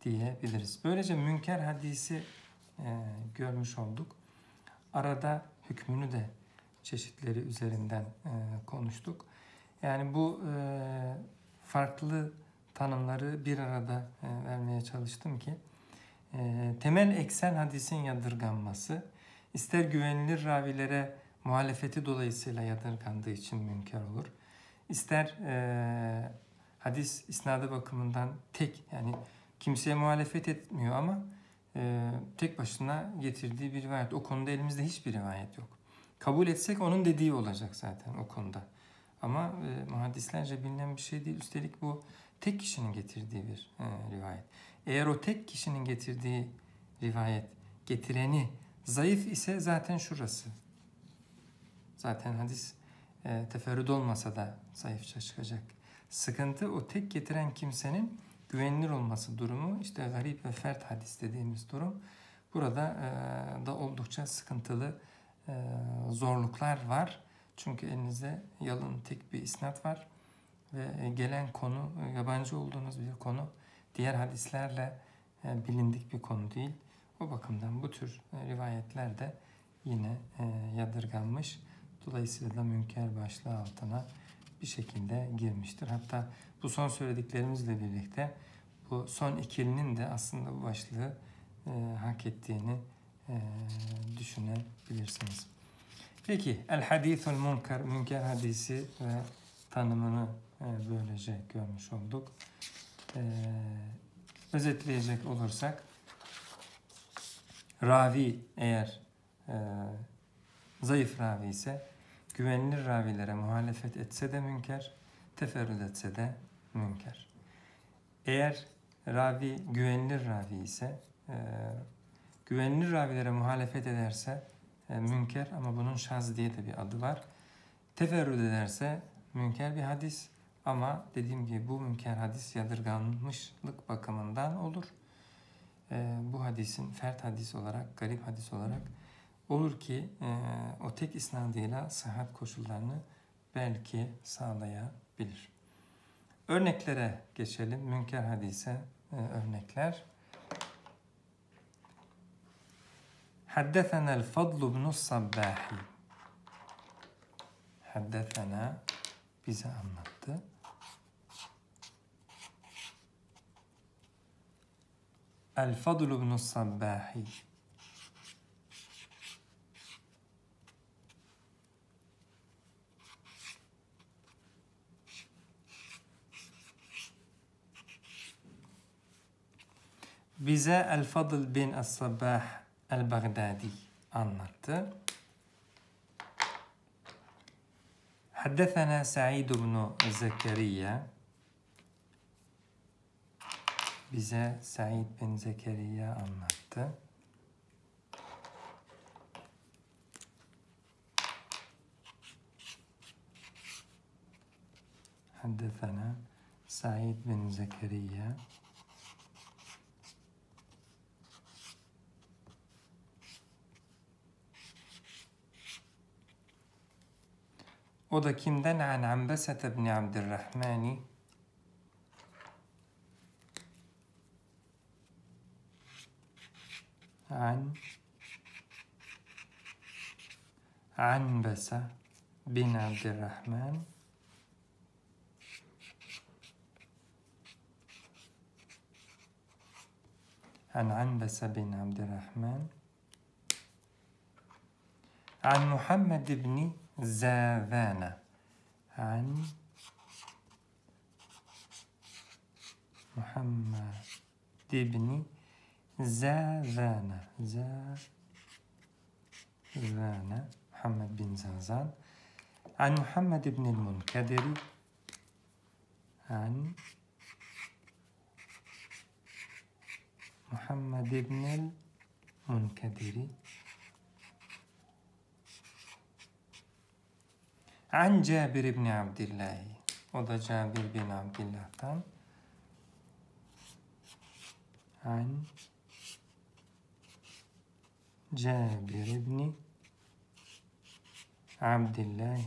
Speaker 1: diyebiliriz. Böylece münker hadisi e, görmüş olduk. Arada hükmünü de çeşitleri üzerinden e, konuştuk. Yani bu e, farklı tanımları bir arada e, vermeye çalıştım ki e, temel eksen hadisin yadırganması ister güvenilir ravilere muhalefeti dolayısıyla yadırgandığı için münker olur. İster e, hadis isnadı bakımından tek yani kimseye muhalefet etmiyor ama e, tek başına getirdiği bir rivayet. O konuda elimizde hiçbir rivayet yok. Kabul etsek onun dediği olacak zaten o konuda. Ama e, muhaddislerce bilinen bir şey değil. Üstelik bu tek kişinin getirdiği bir e, rivayet. Eğer o tek kişinin getirdiği rivayet getireni zayıf ise zaten şurası. Zaten hadis e, teferrüt olmasa da zayıfça çıkacak. Sıkıntı o tek getiren kimsenin güvenilir olması durumu. İşte garip ve fert hadis dediğimiz durum. Burada e, da oldukça sıkıntılı e, zorluklar var. Çünkü elinizde yalın tek bir isnat var ve gelen konu yabancı olduğunuz bir konu. Diğer hadislerle e, bilindik bir konu değil. O bakımdan bu tür e, rivayetler de yine e, yadırganmış. Dolayısıyla da münker başlığı altına bir şekilde girmiştir. Hatta bu son söylediklerimizle birlikte bu son ikilinin de aslında bu başlığı e, hak ettiğini e, düşünebilirsiniz. Peki el hadithul münker, münker hadisi ve tanımını e, böylece görmüş olduk. E, özetleyecek olursak ravi eğer e, zayıf ravi ise güvenilir ravilere muhalefet etse de münker, teferrüt etse de münker. Eğer ravi güvenilir ravi ise, e, güvenilir ravilere muhalefet ederse münker ama bunun şaz diye de bir adı var. Teferrüt ederse münker bir hadis ama dediğim gibi bu münker hadis yadırganmışlık bakımından olur. E, bu hadisin fert hadis olarak, garip hadis olarak olur ki e, o tek isnadıyla sıhhat koşullarını belki sağlayabilir. Örneklere geçelim. Münker hadise e, örnekler. حدثنا الفضل بن الصباح. حدثنا bize anlattı. الفضل بن الصباح. bize El-Fadıl bin Es-Sabbah البغدادي النطر حدثنا سعيد بن زكريا. بزا سعيد بن زكريا النط حدثنا سعيد بن زكريا. ودكيمدن عن عنبسة بن عبد الرحمن. عن عنبسة بن عبد الرحمن. عن عنبسة بن عبد الرحمن. عن محمد بن زاذان عن محمد بن زاذان زاذان محمد بن زازان. عن محمد بن المنكدر. عن محمد بن المنكدر. An Cabir ibn Abdillah. O da Cabir bin Abdillah'tan. An Cabir ibn Abdillah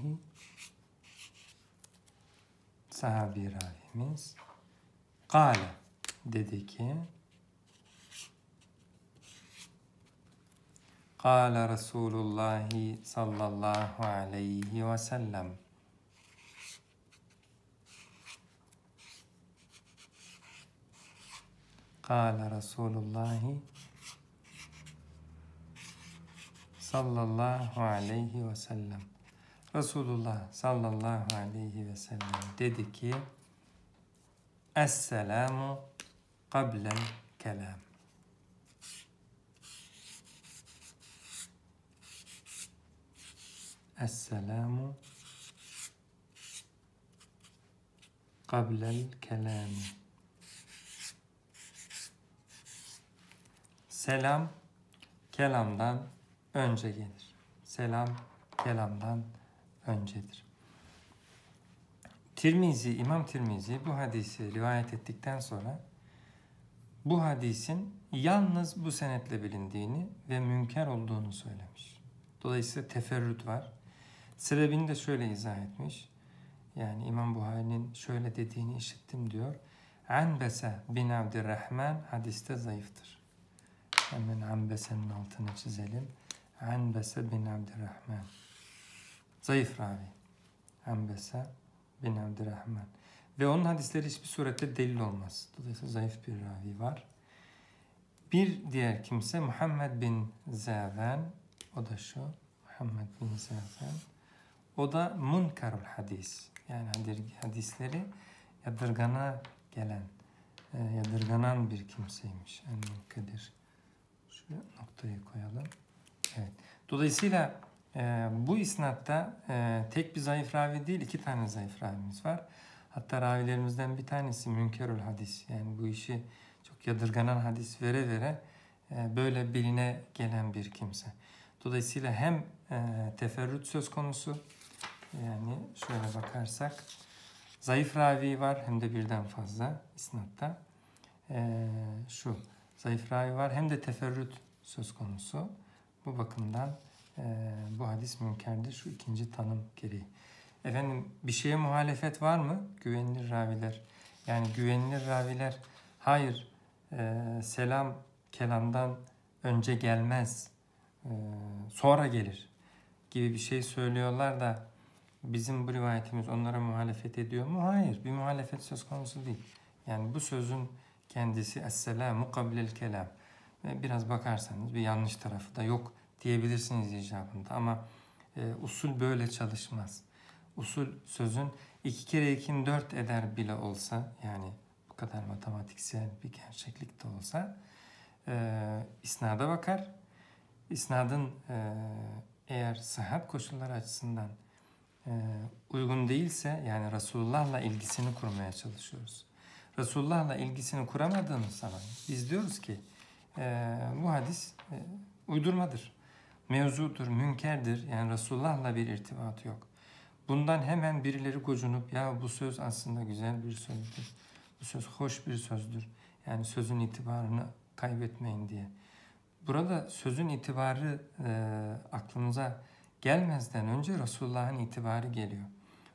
Speaker 1: sahabi ravimiz. Kale dedi ki Kale Resulullah sallallahu aleyhi ve sellem Kale Resulullah sallallahu aleyhi ve sellem Resulullah sallallahu aleyhi ve sellem dedi ki Esselamu kablel kelam. Esselamu kablel kelam. Selam kelamdan önce gelir. Selam kelamdan öncedir. Tirmizi, İmam Tirmizi bu hadisi rivayet ettikten sonra bu hadisin yalnız bu senetle bilindiğini ve münker olduğunu söylemiş. Dolayısıyla teferrüt var. Sebebini de şöyle izah etmiş. Yani İmam Buhari'nin şöyle dediğini işittim diyor. Anbese bin Abdurrahman hadiste zayıftır. Hemen Anbese'nin altını çizelim. Anbese bin Abdurrahman. Zayıf ravi. Ambesa bin Abdurrahman. Ve onun hadisleri hiçbir surette delil olmaz. Dolayısıyla zayıf bir ravi var. Bir diğer kimse Muhammed bin Zaven. O da şu. Muhammed bin Zaven. O da munkarul hadis. Yani hadisleri yadırgana gelen, e, yadırganan bir kimseymiş. En münkedir. Şu noktayı koyalım. Evet. Dolayısıyla e, bu isnatta e, tek bir zayıf ravi değil, iki tane zayıf ravimiz var. Hatta ravilerimizden bir tanesi münkerül hadis. Yani bu işi çok yadırganan hadis vere vere böyle biline gelen bir kimse. Dolayısıyla hem e, teferrüt söz konusu, yani şöyle bakarsak zayıf ravi var hem de birden fazla isnatta. E, şu zayıf ravi var hem de teferrüt söz konusu. Bu bakımdan e, bu hadis münkerdir şu ikinci tanım gereği. Efendim bir şeye muhalefet var mı? Güvenilir raviler. Yani güvenilir raviler hayır e, selam kelamdan önce gelmez e, sonra gelir gibi bir şey söylüyorlar da bizim bu rivayetimiz onlara muhalefet ediyor mu? Hayır bir muhalefet söz konusu değil. Yani bu sözün kendisi Esselamu kablel kelam. Ve biraz bakarsanız bir yanlış tarafı da yok diyebilirsiniz icabında ama e, usul böyle çalışmaz. Usul sözün iki kere ikinin dört eder bile olsa yani bu kadar matematiksel bir gerçeklik de olsa e, isnada bakar. İsnadın e, eğer sıhhat koşulları açısından uygun değilse yani Resulullah'la ilgisini kurmaya çalışıyoruz. Resulullah'la ilgisini kuramadığımız zaman biz diyoruz ki e, bu hadis e, uydurmadır mevzudur, münkerdir. Yani Resulullah'la bir irtibatı yok. Bundan hemen birileri gocunup ya bu söz aslında güzel bir sözdür. Bu söz hoş bir sözdür. Yani sözün itibarını kaybetmeyin diye. Burada sözün itibarı e, aklımıza gelmezden önce Resulullah'ın itibarı geliyor.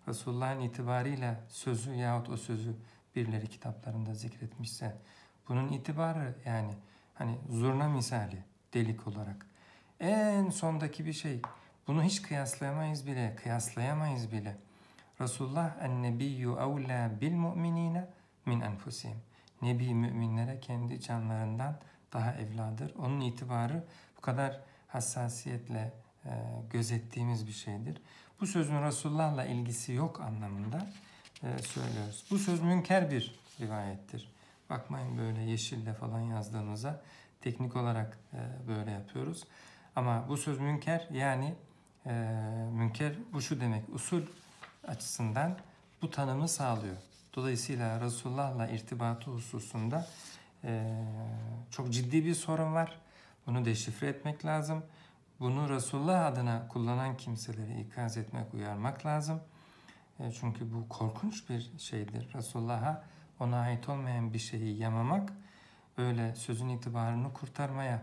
Speaker 1: Resulullah'ın itibarıyla sözü yahut o sözü birileri kitaplarında zikretmişse bunun itibarı yani hani zurna misali delik olarak en sondaki bir şey. Bunu hiç kıyaslayamayız bile, kıyaslayamayız bile. Resulullah en-nebiyyü evlâ bil mu'minîne min enfusihim. Nebi müminlere kendi canlarından daha evladır. Onun itibarı bu kadar hassasiyetle gözettiğimiz bir şeydir. Bu sözün Resulullah'la ilgisi yok anlamında e, söylüyoruz. Bu söz münker bir rivayettir. Bakmayın böyle yeşille falan yazdığımıza teknik olarak e, böyle yapıyoruz. Ama bu söz münker yani e, münker bu şu demek usul açısından bu tanımı sağlıyor. Dolayısıyla Resulullah'la irtibatı hususunda e, çok ciddi bir sorun var. Bunu deşifre etmek lazım. Bunu Resulullah adına kullanan kimseleri ikaz etmek, uyarmak lazım. E, çünkü bu korkunç bir şeydir. Resulullah'a ona ait olmayan bir şeyi yamamak, öyle sözün itibarını kurtarmaya,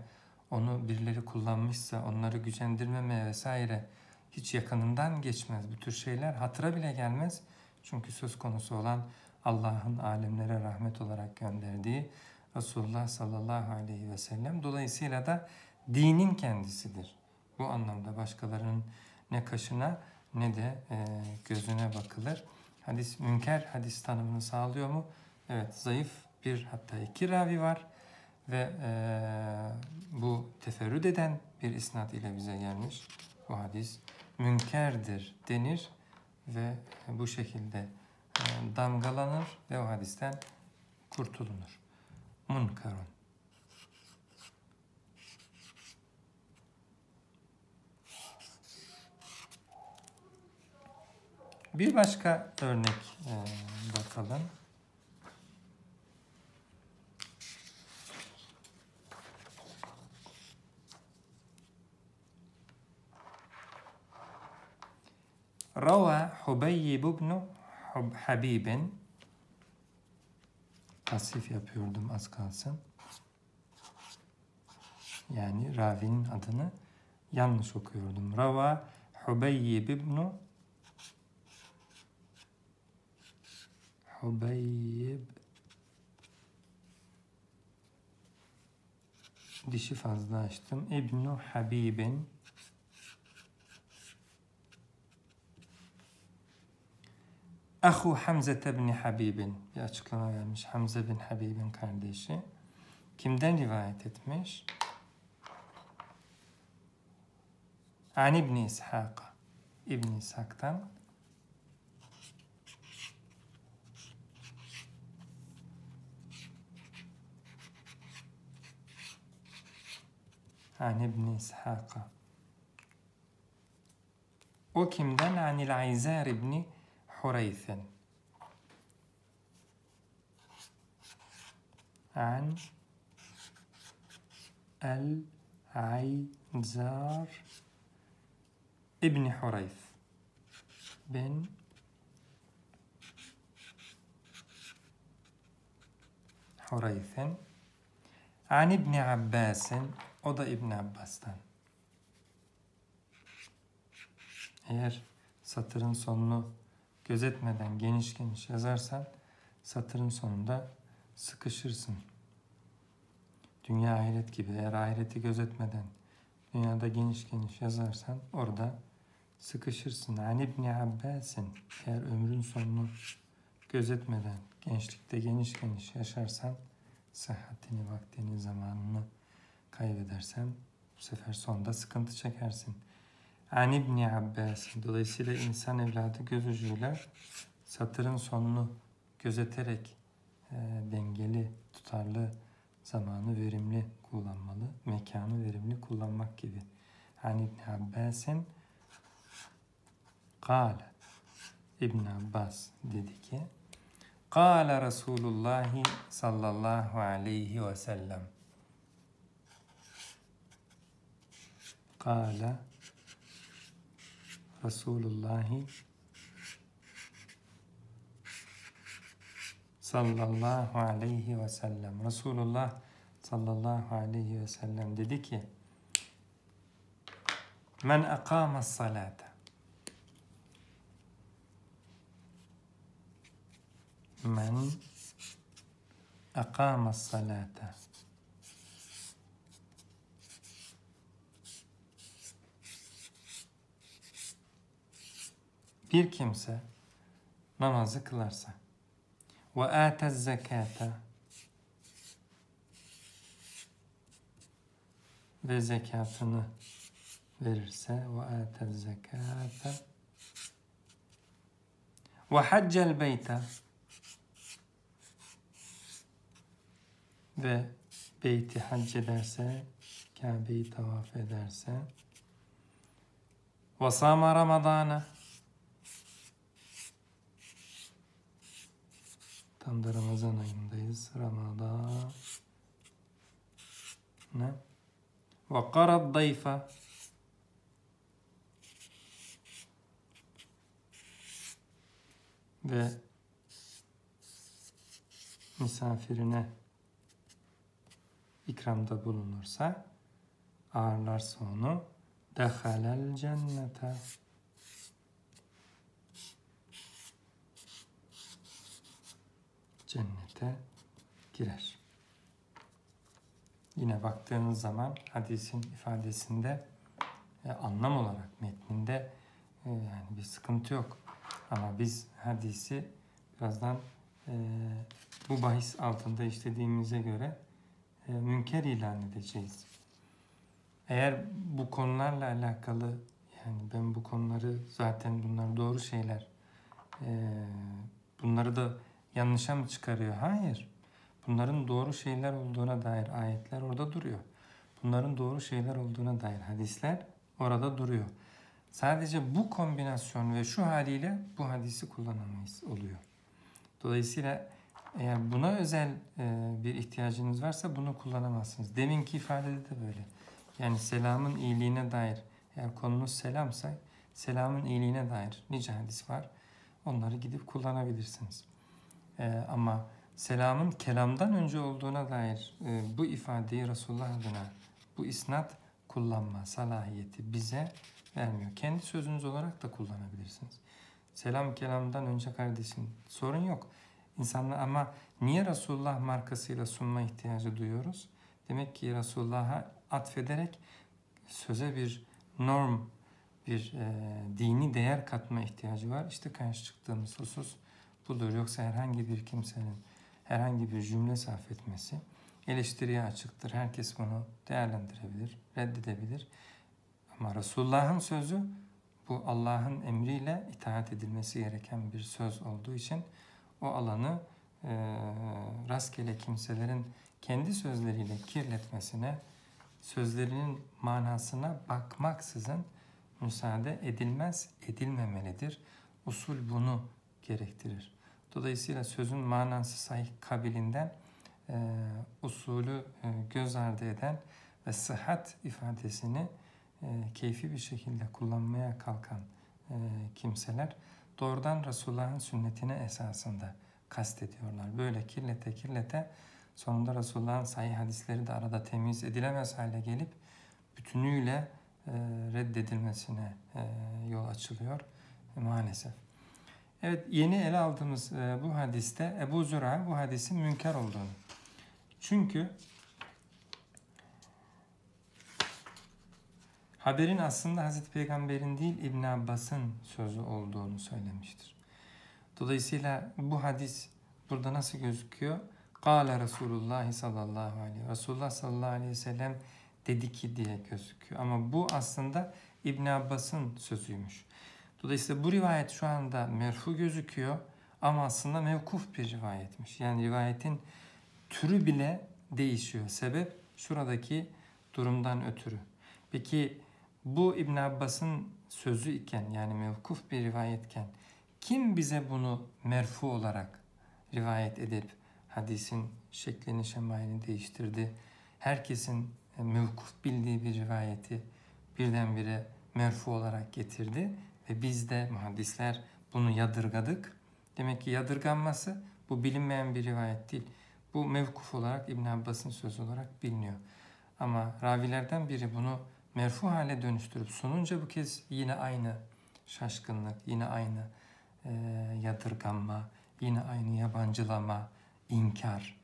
Speaker 1: onu birileri kullanmışsa onları gücendirmemeye vesaire hiç yakınından geçmez. Bu tür şeyler hatıra bile gelmez. Çünkü söz konusu olan Allah'ın alemlere rahmet olarak gönderdiği Resulullah sallallahu aleyhi ve sellem. Dolayısıyla da dinin kendisidir. Bu anlamda başkalarının ne kaşına ne de e, gözüne bakılır. Hadis münker hadis tanımını sağlıyor mu? Evet zayıf bir hatta iki ravi var ve e, bu teferrüt eden bir isnat ile bize gelmiş bu hadis münkerdir denir ve bu şekilde e, damgalanır ve o hadisten kurtulunur. Munkarun. Bir başka örnek e, bakalım. Rava Hubeyyib ibn Habib'in pasif yapıyordum az kalsın. Yani ravinin adını yanlış okuyordum. Rava Hubeyyib ibn Hubeyb dişi fazla açtım. İbnu Habib'in Ahu Hamze ibn Habib'in bir açıklama vermiş. Hamze bin Habib'in kardeşi. Kimden rivayet etmiş? An İbn İshak. İbn İshak'tan An İbn İshak'a. O kimden? Anil Ayzar İbni Hureyfen. An El Ayzar İbni Hureyf bin Hureyfen An İbni Abbas'ın o da İbn Abbas'tan. Eğer satırın sonunu gözetmeden geniş geniş yazarsan satırın sonunda sıkışırsın. Dünya ahiret gibi eğer ahireti gözetmeden dünyada geniş geniş yazarsan orada sıkışırsın. An İbni Abbas'ın eğer ömrün sonunu gözetmeden gençlikte geniş geniş yaşarsan sıhhatini, vaktini, zamanını kaybedersen bu sefer sonda sıkıntı çekersin. An İbni Abbas. Dolayısıyla insan evladı göz ucuyla satırın sonunu gözeterek e, dengeli, tutarlı zamanı verimli kullanmalı, mekanı verimli kullanmak gibi. An İbni Abbas'ın Kale İbn Abbas dedi ki Kale Resulullah sallallahu aleyhi ve sellem Kale Resulullah sallallahu aleyhi ve sellem Resulullah sallallahu aleyhi ve sellem dedi ki Men akama salate Men akama salate Bir kimse namazı kılarsa. Ve atez zekata ve zekatını verirse. Ve atez zekata ve haccel beyte. Ve beyti hac ederse Kabe'yi tavaf ederse. Ve sama Ramazan'a Tam da Ramazan ayındayız. Ramazan. Ne? Ve karad dayfa. Ve misafirine ikramda bulunursa ağırlarsa onu dehalel cennete cennete girer. Yine baktığınız zaman hadisin ifadesinde e, anlam olarak metninde e, yani bir sıkıntı yok. Ama biz hadisi birazdan e, bu bahis altında işlediğimize göre e, münker ilan edeceğiz. Eğer bu konularla alakalı yani ben bu konuları zaten bunlar doğru şeyler e, bunları da yanlışa mı çıkarıyor? Hayır. Bunların doğru şeyler olduğuna dair ayetler orada duruyor. Bunların doğru şeyler olduğuna dair hadisler orada duruyor. Sadece bu kombinasyon ve şu haliyle bu hadisi kullanamayız oluyor. Dolayısıyla eğer buna özel e, bir ihtiyacınız varsa bunu kullanamazsınız. Deminki ifadede de böyle. Yani selamın iyiliğine dair eğer konunuz selamsa selamın iyiliğine dair nice hadis var. Onları gidip kullanabilirsiniz. E, ama selamın kelamdan önce olduğuna dair e, bu ifadeyi Resulullah adına bu isnat kullanma salahiyeti bize vermiyor. Kendi sözünüz olarak da kullanabilirsiniz. Selam kelamdan önce kardeşim sorun yok. İnsanlar ama niye Resulullah markasıyla sunma ihtiyacı duyuyoruz? Demek ki Resulullah'a atfederek söze bir norm, bir e, dini değer katma ihtiyacı var. İşte karşı çıktığımız husus budur. Yoksa herhangi bir kimsenin herhangi bir cümle sarf etmesi eleştiriye açıktır. Herkes bunu değerlendirebilir, reddedebilir. Ama Resulullah'ın sözü bu Allah'ın emriyle itaat edilmesi gereken bir söz olduğu için o alanı e, rastgele kimselerin kendi sözleriyle kirletmesine, sözlerinin manasına bakmaksızın müsaade edilmez, edilmemelidir. Usul bunu gerektirir. Dolayısıyla sözün manası sahih kabilinden e, usulü e, göz ardı eden ve sıhhat ifadesini e, keyfi bir şekilde kullanmaya kalkan e, kimseler doğrudan Resulullah'ın sünnetine esasında kastediyorlar. Böyle kirlete kirlete sonunda Resulullah'ın sahih hadisleri de arada temiz edilemez hale gelip bütünüyle e, reddedilmesine e, yol açılıyor maalesef. Evet yeni ele aldığımız e, bu hadiste Ebu Züra bu hadisin münker olduğunu. Çünkü haberin aslında Hazreti Peygamber'in değil İbn Abbas'ın sözü olduğunu söylemiştir. Dolayısıyla bu hadis burada nasıl gözüküyor? Kale Resulullah sallallahu aleyhi Resulullah sallallahu aleyhi ve sellem dedi ki diye gözüküyor. Ama bu aslında İbn Abbas'ın sözüymüş. Dolayısıyla bu rivayet şu anda merfu gözüküyor ama aslında mevkuf bir rivayetmiş. Yani rivayetin türü bile değişiyor. Sebep şuradaki durumdan ötürü. Peki bu İbn Abbas'ın sözü iken yani mevkuf bir rivayetken kim bize bunu merfu olarak rivayet edip hadisin şeklini şemalini değiştirdi? Herkesin mevkuf bildiği bir rivayeti birdenbire merfu olarak getirdi ve biz de muhaddisler bunu yadırgadık. Demek ki yadırganması bu bilinmeyen bir rivayet değil. Bu mevkuf olarak İbn Abbas'ın sözü olarak biliniyor. Ama ravilerden biri bunu merfu hale dönüştürüp sununca bu kez yine aynı şaşkınlık, yine aynı e, yadırganma, yine aynı yabancılama, inkar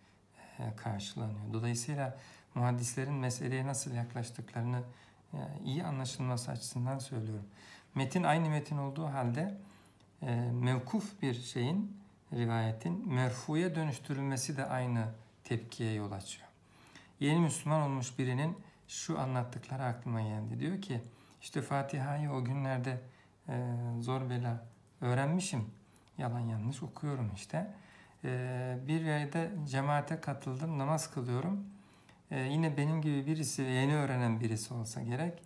Speaker 1: e, karşılanıyor. Dolayısıyla muhaddislerin meseleye nasıl yaklaştıklarını e, iyi anlaşılması açısından söylüyorum. Metin aynı metin olduğu halde e, mevkuf bir şeyin, rivayetin merfuya dönüştürülmesi de aynı tepkiye yol açıyor. Yeni Müslüman olmuş birinin şu anlattıkları aklıma geldi. Diyor ki işte Fatiha'yı o günlerde e, zor bela öğrenmişim. Yalan yanlış okuyorum işte. E, bir yerde cemaate katıldım, namaz kılıyorum. E, yine benim gibi birisi, yeni öğrenen birisi olsa gerek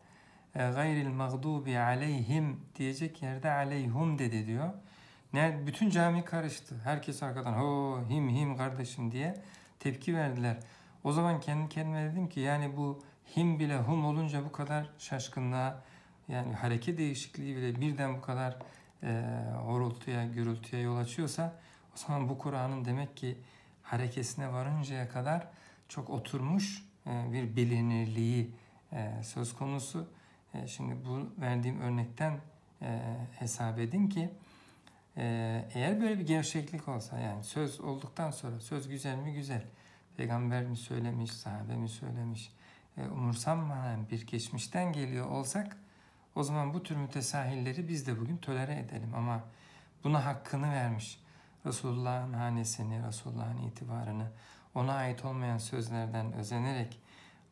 Speaker 1: gayril mağdubi aleyhim diyecek yerde aleyhum dedi diyor. Ne bütün cami karıştı. Herkes arkadan ho him him kardeşim diye tepki verdiler. O zaman kendi kendime dedim ki yani bu him bile hum olunca bu kadar şaşkınlığa yani hareket değişikliği bile birden bu kadar e, horultuya, gürültüye yol açıyorsa o zaman bu Kur'an'ın demek ki harekesine varıncaya kadar çok oturmuş e, bir bilinirliği e, söz konusu. E, şimdi bu verdiğim örnekten e, hesap edin ki e, eğer böyle bir gevşeklik olsa yani söz olduktan sonra söz güzel mi? Güzel. Peygamber mi söylemiş sahabe mi söylemiş? E, umursanmayan bir geçmişten geliyor olsak o zaman bu tür mütesahilleri biz de bugün tolere edelim. Ama buna hakkını vermiş Resulullah'ın hanesini, Resulullah'ın itibarını ona ait olmayan sözlerden özenerek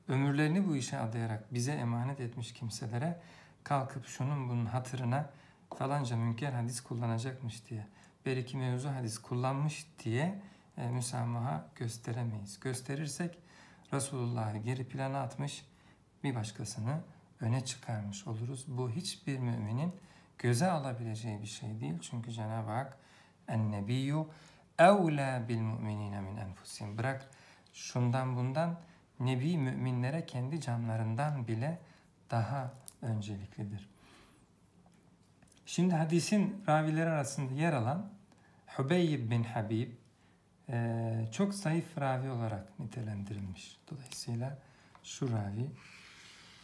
Speaker 1: ömürlerini bu işe adayarak bize emanet etmiş kimselere kalkıp şunun bunun hatırına falanca münker hadis kullanacakmış diye bir iki mevzu hadis kullanmış diye e, müsamaha gösteremeyiz. Gösterirsek Resulullah'ı geri plana atmış bir başkasını öne çıkarmış oluruz. Bu hiçbir müminin göze alabileceği bir şey değil. Çünkü Cenab-ı Hak en-nebiyyü evlâ bil mu'minîne min enfusihim. Bırak şundan bundan Nebi müminlere kendi canlarından bile daha önceliklidir. Şimdi hadisin ravileri arasında yer alan Hübeyb bin Habib e, çok zayıf ravi olarak nitelendirilmiş. Dolayısıyla şu ravi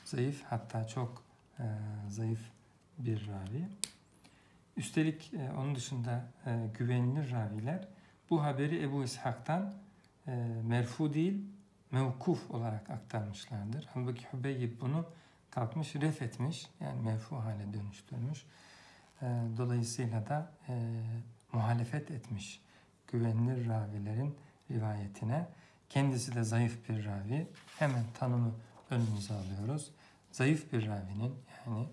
Speaker 1: zayıf hatta çok e, zayıf bir ravi. Üstelik e, onun dışında güvenilir raviler bu haberi Ebu İshak'tan merfu değil mevkuf olarak aktarmışlardır. Halbuki Hübeyb bunu kalkmış ref etmiş yani mevfu hale dönüştürmüş. Dolayısıyla da muhalefet etmiş güvenilir ravilerin rivayetine. Kendisi de zayıf bir ravi. Hemen tanımı önümüze alıyoruz. Zayıf bir ravinin yani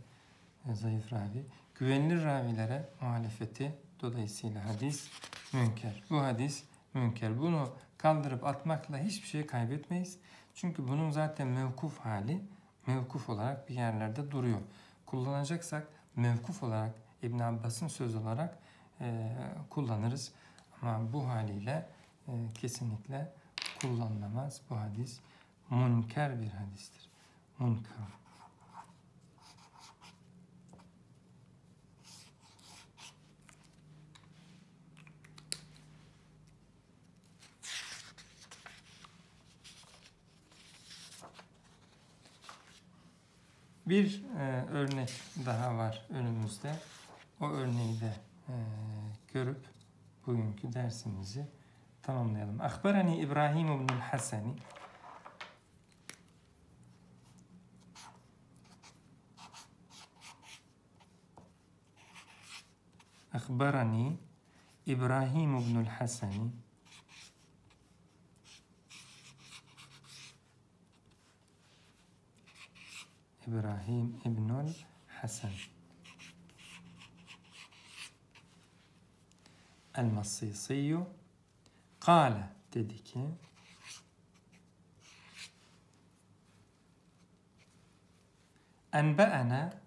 Speaker 1: e, zayıf ravi güvenilir ravilere muhalefeti dolayısıyla hadis münker. Bu hadis münker. Bunu kaldırıp atmakla hiçbir şey kaybetmeyiz. Çünkü bunun zaten mevkuf hali mevkuf olarak bir yerlerde duruyor. Kullanacaksak mevkuf olarak İbn Abbas'ın söz olarak e, kullanırız. Ama bu haliyle e, kesinlikle kullanılamaz. Bu hadis münker bir hadistir. Münker. Bir e, örnek daha var önümüzde. O örneği de e, görüp bugünkü dersimizi tamamlayalım. Akbarani İbrahim ibn Hasani Akbarani İbrahim ibn Hasani إبراهيم ابن الحسن. المصيصي قال تدكي. أنبأنا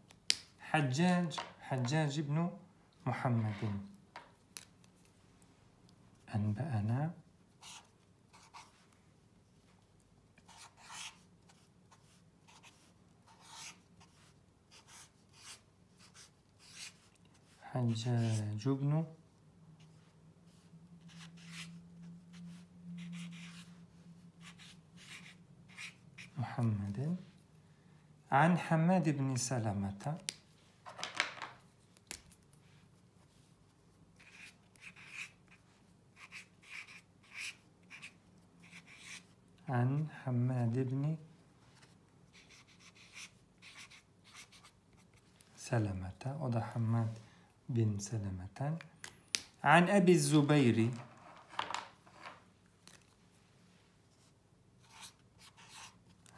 Speaker 1: حجاج حجاج بن محمد. أنبأنا Ibn محمد عن حماد بن سلمة. عن حماد بن سلمة. وده حماد. بن سلمة عن أبي الزبير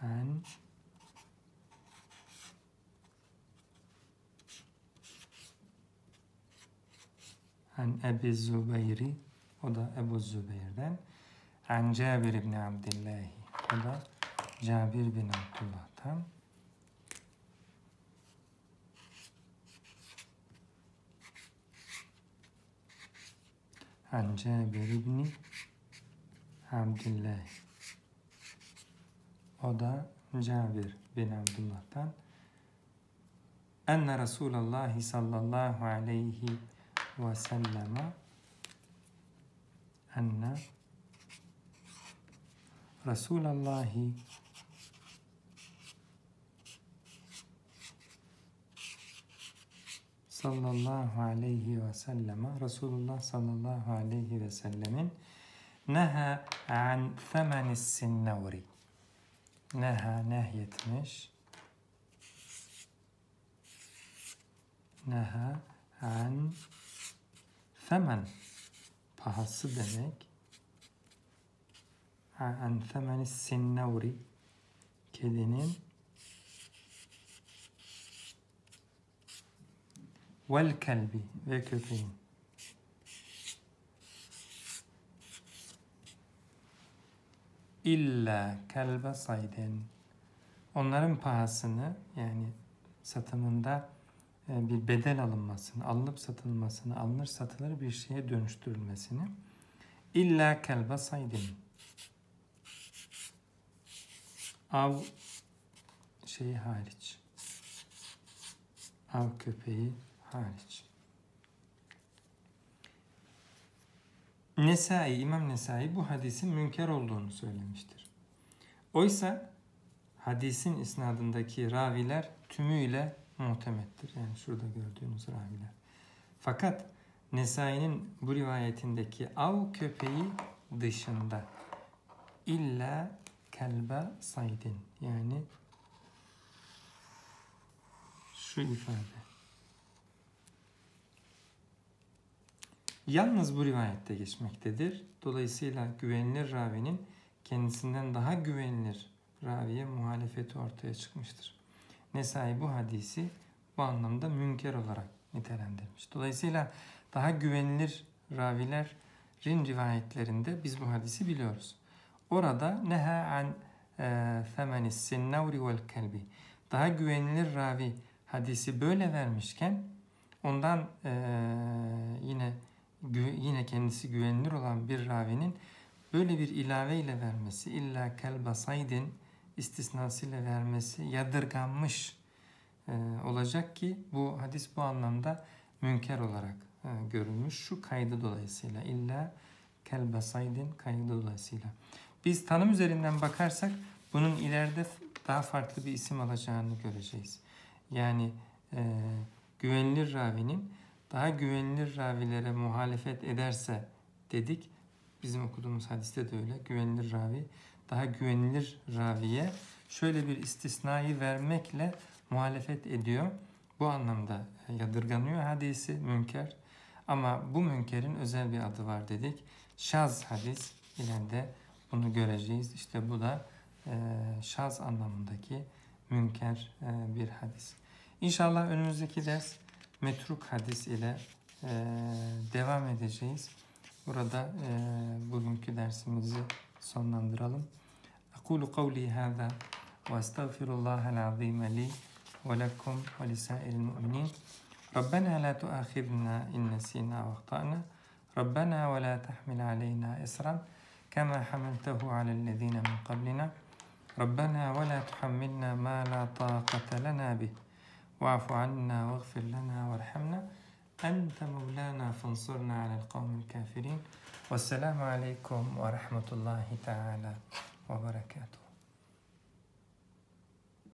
Speaker 1: عن عن أبي الزبير وده أبو الزبير عن جابر بن عبد الله وده جابر بن عبد الله تمام عن Cabir ibn Abdullah. O da Cabir bin Abdullah'tan. Enne Resulallah sallallahu aleyhi ve selleme Enne Resulallah sallallahu aleyhi ve selleme Resulullah sallallahu aleyhi ve sellemin neha an themenis sinnevri. Neha nehyetmiş. Neha an femen pahası demek. An femenis sinnevri. Kedinin vel kelbi ve köpeğin illa kelbe sayden onların pahasını yani satımında e, bir bedel alınmasını, alınıp satılmasını, alınır satılır bir şeye dönüştürülmesini illa kelbe sayden. Av şeyi hariç. Av köpeği hariç. Nesai, İmam Nesai bu hadisin münker olduğunu söylemiştir. Oysa hadisin isnadındaki raviler tümüyle muhtemettir. Yani şurada gördüğünüz raviler. Fakat Nesai'nin bu rivayetindeki av köpeği dışında illa kelbe saydin yani şu ifade Yalnız bu rivayette geçmektedir. Dolayısıyla güvenilir ravinin kendisinden daha güvenilir raviye muhalefeti ortaya çıkmıştır. Nesai bu hadisi bu anlamda münker olarak nitelendirmiş. Dolayısıyla daha güvenilir ravilerin rivayetlerinde biz bu hadisi biliyoruz. Orada neha an e, femenis sinnavri vel kelbi. Daha güvenilir ravi hadisi böyle vermişken ondan e, yine yine kendisi güvenilir olan bir ravinin böyle bir ilave ile vermesi, illa kelbasaydin istisnasıyla vermesi yadırganmış e, olacak ki bu hadis bu anlamda münker olarak e, görülmüş. Şu kaydı dolayısıyla illa kelbasaydin kaydı dolayısıyla. Biz tanım üzerinden bakarsak bunun ileride daha farklı bir isim alacağını göreceğiz. Yani e, güvenilir ravinin daha güvenilir ravilere muhalefet ederse dedik. Bizim okuduğumuz hadiste de öyle. Güvenilir ravi daha güvenilir raviye şöyle bir istisnayı vermekle muhalefet ediyor. Bu anlamda yadırganıyor hadisi münker. Ama bu münkerin özel bir adı var dedik. Şaz hadis ileride bunu göreceğiz. İşte bu da e, şaz anlamındaki münker e, bir hadis. İnşallah önümüzdeki ders metruk hadis ile e, devam edeceğiz. Burada e, bugünkü dersimizi sonlandıralım. أقول قولي هذا وأستغفر الله العظيم لي ولكم ولسائر المؤمنين ربنا لا تؤاخذنا إن نسينا واخطأنا ربنا ولا تحمل علينا إصرا كما حملته على الذين من قبلنا ربنا ولا تحملنا ما لا طاقة لنا به واعف عنا واغفر لنا وارحمنا. أنت مولانا فانصرنا على القوم الكافرين. والسلام عليكم ورحمة الله تعالى